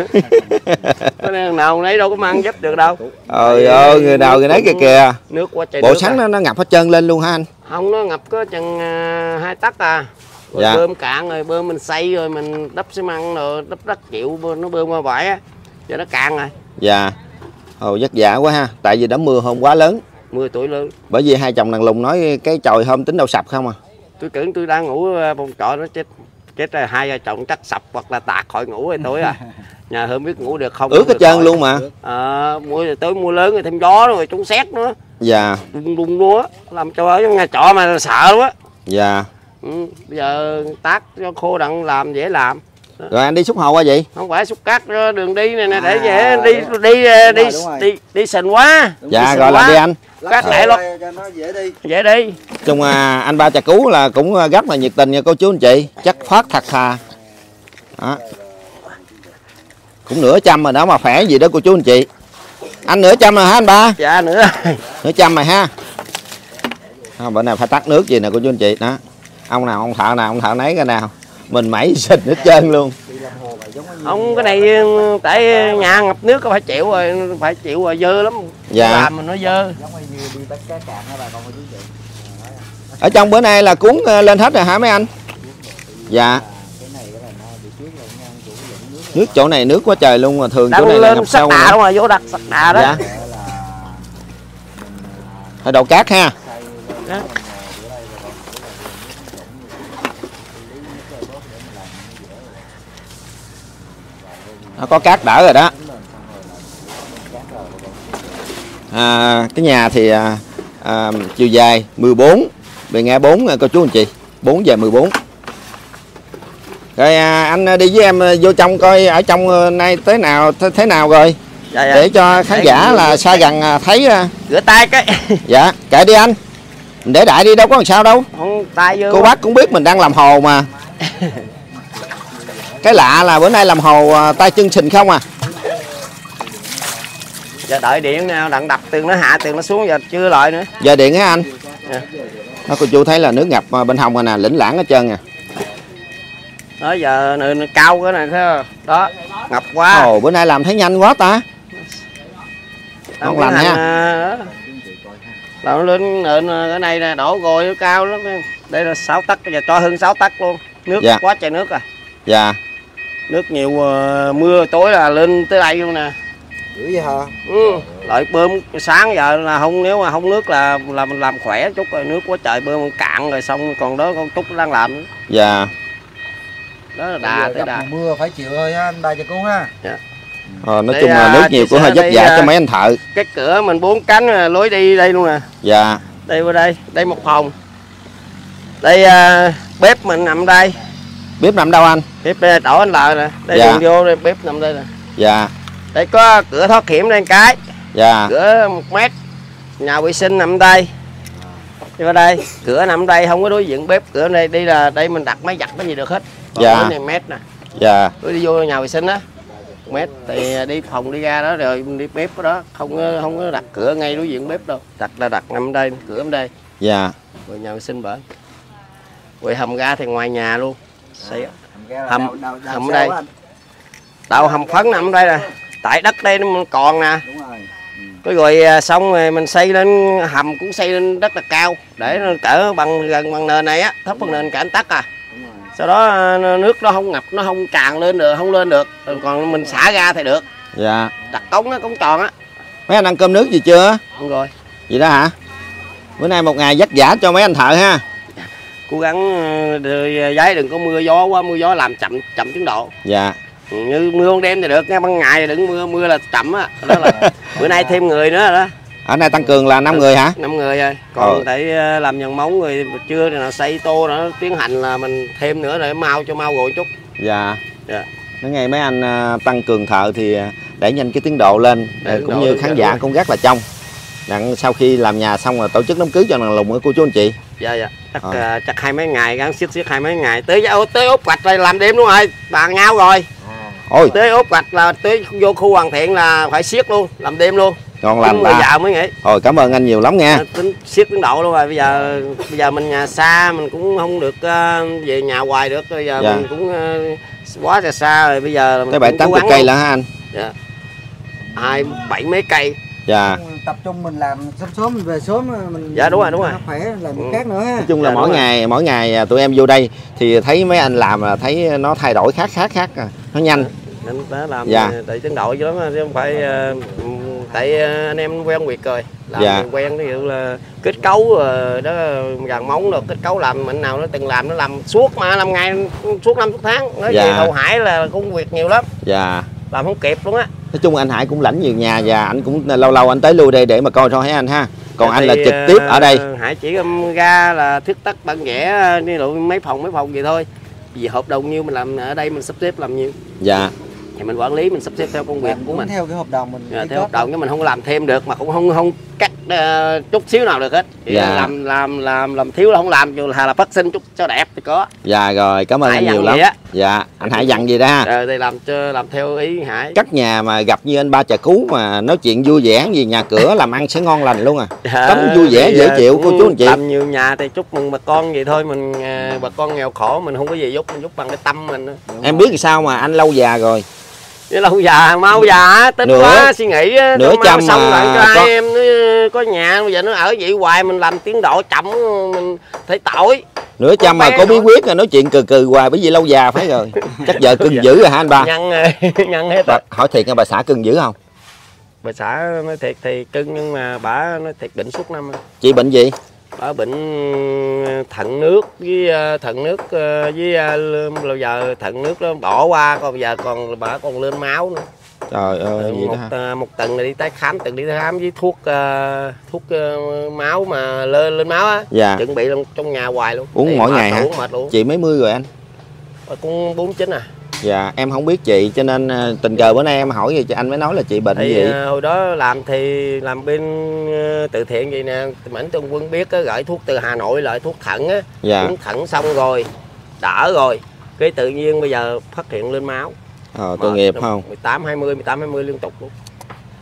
Cái này nào nấy đâu có mang giúp được đâu. Trời ơi người nào người nấy kìa kìa. nước qua trời bộ nước sáng à. nó, nó ngập hết trơn lên luôn ha anh? Không nó ngập có chừng à, hai tấc à. Rồi Dạ. bơm cạn rồi bơm mình xây rồi mình đắp xi măng rồi đắp đất chịu nó bơm qua bãi á. Giờ nó cạn rồi. Dạ. Ồ vất vả quá ha. Tại vì đã mưa hôm quá lớn. 10 tuổi lớn. Bởi vì hai chồng nàng lùng nói cái chòi hôm tính đâu sập không à tôi tưởng tôi đang ngủ à, phòng trọ nó chết chết rồi hai vợ chồng chắc sập hoặc là tạt khỏi ngủ rồi tối à. Nhà không biết ngủ được không? Ướt hết trơn khỏi. luôn mà. À, mua tới mua lớn rồi thêm gió rồi trúng xét nữa. Dạ. Bung bung luôn á làm cho ở trong nhà trọ mà sợ luôn á. Dạ. Ừ, bây giờ tác cho khô đặng làm dễ làm. Rồi anh đi xúc hồ qua vậy? Không phải xúc cát cho đường đi này nè để À, dễ đúng đi rồi. đi đi đi đi đi sình quá. Dạ gọi là quá. đi anh Cắt lại luôn. dễ đi. Dễ đi chung à, anh ba trà cứu là cũng rất là nhiệt tình nha cô chú anh chị. Chất phát thật thà. Đó. cũng nửa trăm rồi đó mà khỏe gì đó cô chú anh chị. Anh nửa trăm rồi hả anh ba? Dạ nữa nửa trăm rồi ha. À, bữa nay phải tắt nước gì nè cô chú anh chị. Đó. Ông nào ông thợ nào ông thợ nấy cái nào mình mẩy xịt hết trơn luôn. Ông cái này tại nhà ngập nước có phải chịu rồi phải chịu rồi dơ lắm. Dạ. làm mà nó dơ. Ở trong bữa nay là cuốn ờ, lên hết rồi hả mấy anh? Dạ. Nước chỗ này nước quá trời luôn mà thường chỗ đang này là ngập sâu đà đúng rồi vô đặt sắc đà đó. Dạ. Đầu cát ha. Đó. Nó có cát đỡ rồi đó. À, cái nhà thì à, à, chiều dài 14 bề ngang 4 à, cô chú anh chị 4 dài 14 rồi à, anh đi với em à, vô trong coi ở trong à, nay tới nào thế, thế nào rồi? Dạ, dạ. để cho khán Để giả là xa gần thấy rửa tay cái. Dạ kệ đi anh. Mình để đại đi đâu có làm sao đâu. Không tay vô cô bác cũng biết mình đang làm hồ mà cái lạ là bữa nay làm hồ à, tay chân sình không à? Giờ đợi điện nào đặng đập tường nó hạ tường nó xuống giờ chưa lợi nữa. Giờ điện hả anh? Dạ. đó cô chú thấy là nước ngập à, bên hông rồi nè lĩnh lãng hết trơn à. Đó giờ nè, nè, cao cái này không? Đó ngập quá. Ồ bữa nay làm thấy nhanh quá ta. Đang ngon lành tiến ha. hành, à, đó. là nó lên nền cái này nè đổ gồi nó cao lắm. Đây là 6 tấc giờ cho hơn 6 tấc luôn. Nước Dạ. quá trời nước à. Dạ nước nhiều à, mưa tối là lên tới đây luôn nè. Dữ vậy hả? Ừ. lại bơm sáng giờ là không nếu mà không nước là là mình làm khỏe chút rồi nước quá trời bơm cạn rồi xong còn đó con túc đang làm nữa. dạ. Đó là đà tới đà. mưa phải chịu thôi ha anh ba cho cứu ha. Ờ, nói Đây, chung là à, nước nhiều cũng hơi vất vả à, cho mấy anh thợ. cái cửa mình bốn cánh lối đi đây luôn nè. Dạ. Đây qua đây đây một phòng. Đây à, bếp mình nằm đây bếp nằm đâu anh? Bếp đây đổ anh lợi nè. Đây Dạ. đường vô đây bếp nằm đây nè. Dạ. Đây có cửa thoát hiểm đây cái. Dạ. Cửa một mét. Nhà vệ sinh nằm đây. Đi qua đây. Cửa nằm đây không có đối diện bếp. Cửa đây đi là đây mình đặt máy giặt cái gì được hết. Còn Dạ. này mét nè. Dạ. Tôi đi vô nhà vệ sinh á. Mét. Thì đi phòng đi ra đó rồi đi bếp đó. Không có- không có đặt cửa ngay đối diện bếp đâu. Đặt là đặt nằm đây cửa nằm đây. Dạ. Rồi nhà vệ sinh bển. Rồi hầm ga thì ngoài nhà luôn xây Hầm- hầm hầm đây. đào hầm phấn nằm đây nè tại đất đây nó còn nè. Đúng rồi. Cái rồi à, xong rồi mình xây lên hầm cũng xây lên rất là cao để nó cỡ bằng gần bằng nền này á thấp bằng nền cả anh tắc à. Đúng rồi. Sau đó à, nước nó không ngập nó không tràn lên được không lên được. Còn mình xả ra thì được. Dạ. Đặt cống nó cống tròn á. Mấy anh ăn cơm nước gì chưa? Đúng rồi. Vậy đó hả? Bữa nay một ngày vất vả cho mấy anh thợ ha cố gắng ờ, đưa- giấy đừng có mưa gió quá mưa gió làm chậm chậm tiến độ. Dạ. Ừ, như mưa ban đêm thì được nghe ban ngày đừng mưa mưa là chậm á. Đó là bữa nay thêm người nữa rồi đó. Ở đây tăng cường là 5 người hả? Năm người rồi còn Ờ. tại ờ, làm nhân móng người chưa thì là xây tô nữa tiến hành là mình thêm nữa để mau cho mau gội chút. Dạ. Dạ. Nói nghe mấy anh tăng cường thợ thì đẩy nhanh cái tiến độ lên Rồi tiến cũng như khán dạ, giả rồi. cũng rất là trong Đặng sau khi làm nhà xong rồi tổ chức đám cưới cho thằng Lùng của cô chú anh chị. Dạ dạ. Chắc Ờ. ờ, chắc hai mấy ngày gắn xiết xiết hai mấy ngày. Tới ô, tới ốp gạch là làm đêm luôn rồi. Bàn nhau rồi. Ôi. Tới ốp gạch là tới vô khu hoàn thiện là phải xiết luôn làm đêm luôn. Lành Tính bây giờ mới nghỉ. Rồi cảm ơn anh nhiều lắm nha. À, tính siết tiến độ luôn rồi. Bây giờ bây giờ mình nhà xa mình cũng không được ờ, về nhà hoài được. Bây giờ Dạ. mình cũng ờ, quá là xa rồi. Bây giờ Tới bảy tám cây luôn. là hả anh? Dạ. hai bảy mấy cây Dạ tập trung mình làm sớm sớm mình về sớm mình Dạ, đúng rồi, đúng rồi. khỏe làm Ừ. khác nữa ha Nói chung là Dạ, mỗi ngày mỗi ngày à, tụi em vô đây thì thấy mấy anh làm là thấy nó thay đổi khác khác khác à. Nó nhanh nên đó làm Dạ. tại tiến độ chứ lắm chứ không phải ờ, tại anh em quen việc rồi làm Dạ. quen ví dụ là kết cấu đó gần móng rồi kết cấu làm mình nào nó từng làm nó làm suốt mà làm ngày suốt năm suốt tháng nói Dạ. về hậu hải là công việc nhiều lắm Dạ làm không kịp luôn á Nói chung anh Hải cũng lãnh nhiều nhà và anh cũng lâu lâu anh tới lui đây để mà coi thôi hả anh ha? Còn anh là trực tiếp ờ, ở đây. Hải chỉ um, ra là thiết tất bản vẽ đi độ mấy phòng mấy phòng vậy thôi. Vì hợp đồng nhiêu mình làm ở đây mình sắp xếp làm nhiêu Dạ. Thì mình quản lý mình sắp xếp theo công việc của mình. theo cái hợp đồng mình Dạ, ký theo hợp đồng cái mình không làm thêm được mà cũng không không cắt ờ, chút xíu nào được hết Chỉ Dạ. là làm làm làm làm thiếu là không làm dù là, là phát sinh chút cho đẹp thì có Dạ rồi cảm ơn Hải anh nhiều lắm á. Dạ anh Hải dặn gì ha rồi thì làm cho làm theo ý Hải Cắt nhà mà gặp như anh ba trà cú mà nói chuyện vui vẻ gì nhà cửa làm ăn sẽ ngon lành luôn à Dạ, Tấm vui vẻ, dễ ờ, chịu, cô chú anh chị. làm nhiều nhà thì chúc mừng bà con vậy thôi mình ờ, bà con nghèo khổ mình không có gì giúp mình giúp bằng cái tâm mình. Em biết sao mà anh lâu già rồi Chứ lâu già mau già tính Nửa- quá suy nghĩ nửa trăm xong mà cho có- em nó có nhà bây giờ nó ở vậy hoài mình làm tiến độ chậm mình thấy tội. Nửa trăm mà có bí quyết là nói chuyện cừ cừ hoài bởi vì lâu già phải rồi. Chắc vợ cưng dữ rồi hả anh ba? Nhân nhân hết Bà, rồi hỏi thiệt nha bà xã cưng dữ không? Bà xã nói thiệt thì cưng nhưng mà bà nói thiệt bệnh suốt năm rồi. chị bệnh gì bà bệnh thận nước với ờ, thận nước ờ, với ờ, bây giờ thận nước nó bỏ qua còn giờ còn bà còn lên máu nữa. Trời ơi gì một, đó ờ, một tuần là đi tái khám tuần đi tái khám với thuốc ờ, thuốc ờ, máu mà lên lên máu á. Dạ. Chuẩn bị trong, nhà hoài luôn. Uống Thì mỗi ngày hả? uống mệt luôn chị mấy mươi rồi anh? Ờ, cũng bốn chín à dạ em không biết chị cho nên à, tình cờ bữa nay em hỏi gì anh mới nói là chị bệnh thì gì? ờ, hồi đó làm thì làm bên ờ, từ thiện vậy nè. Mảnh tương quân biết á gửi thuốc từ hà nội lại thuốc thận á. Dạ. Uống thận xong rồi đỡ rồi. Cái tự nhiên bây giờ phát hiện lên máu. Ờ tội nghiệp không? 18 20 18 20 liên tục luôn.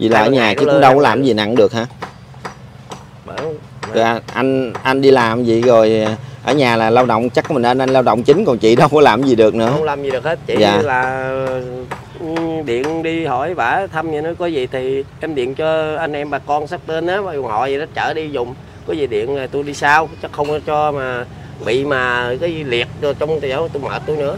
Vậy là ở nhà chứ cũng đâu có làm gì nặng được hả? Bởi- rồi anh- anh anh đi làm gì rồi ở nhà là lao động chắc mình anh anh lao động chính còn chị đâu có làm gì được nữa. Không làm gì được hết chỉ Dạ. là ừ, điện đi hỏi bả thăm vậy nó có gì thì em điện cho anh em bà con sắp đến á họ gì đó chở đi dùng. Có gì điện rồi tôi đi sau chắc không cho mà bị mà cái liệt cho trong tiểu tôi mệt tôi nữa.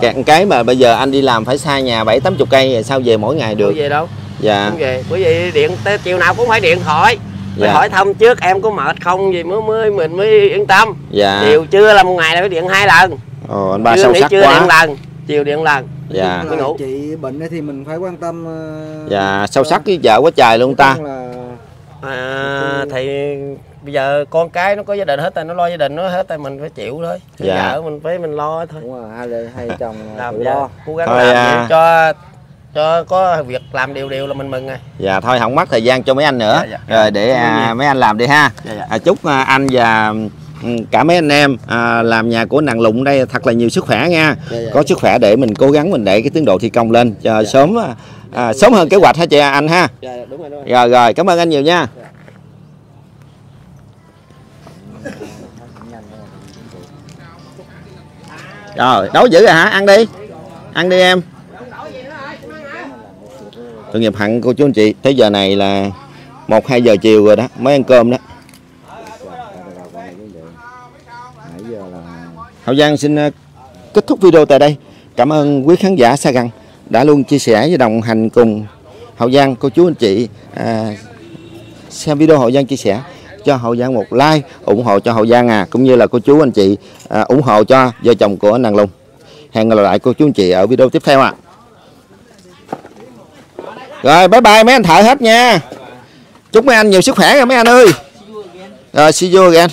Cái, cái mà bây giờ anh đi làm phải xa nhà bảy tám chục cây rồi sao về mỗi ngày được được? về đâu. Dạ. Không về. Bởi vì điện tới chiều nào cũng phải điện thoại phải Dạ. hỏi thăm trước em có mệt không gì mới mới mình mới yên tâm. Dạ. Chiều trưa là một ngày là phải điện hai lần. Ồ anh ba trưa sâu sắc trưa điện quá. lần chiều điện lần. Dạ. Mới là ngủ. chị bệnh thì mình phải quan tâm ờ, dạ sâu sắc với vợ quá trời luôn ta. là à, thì bây giờ con cái nó có gia đình hết rồi nó lo gia đình nó hết rồi mình phải chịu thôi. Dạ. vợ mình phải mình lo thôi. Đúng rồi hai vợ hai chồng làm tự vậy, lo. cố gắng Thôi, làm à. cho cho có việc làm đều đều là mình mừng rồi. Dạ thôi không mất thời gian cho mấy anh nữa. Dạ, dạ. rồi để à, mấy anh làm đi ha. Dạ, dạ. à, chúc à, anh và Ừ, cả mấy anh em à, làm nhà của nàng lụng đây thật là nhiều sức khỏe nha. Dạ, dạ. có sức khỏe để mình cố gắng mình đẩy cái tiến độ thi công lên. Cho sớm à, sớm hơn kế hoạch hả chị anh ha? Dạ đúng rồi đúng rồi. Rồi rồi cảm ơn anh nhiều nha. Rồi đấu dữ rồi hả? Ăn đi. Ăn đi em tội nghiệp hẳn cô chú anh chị tới giờ này là một hai giờ chiều rồi đó mới ăn cơm đó Hậu Giang xin ờ, kết thúc video tại đây. Cảm ơn quý khán giả xa gần đã luôn chia sẻ và đồng hành cùng Hậu Giang, cô chú anh chị à, xem video Hậu Giang chia sẻ cho Hậu Giang một like ủng hộ cho Hậu Giang à cũng như là cô chú anh chị à, ủng hộ cho vợ chồng của nàng Lùng. Hẹn gặp lại cô chú anh chị ở video tiếp theo ạ. Rồi, bye bye mấy anh thợ hết nha. Chúc mấy anh nhiều sức khỏe nha mấy anh ơi. Rồi, see you again.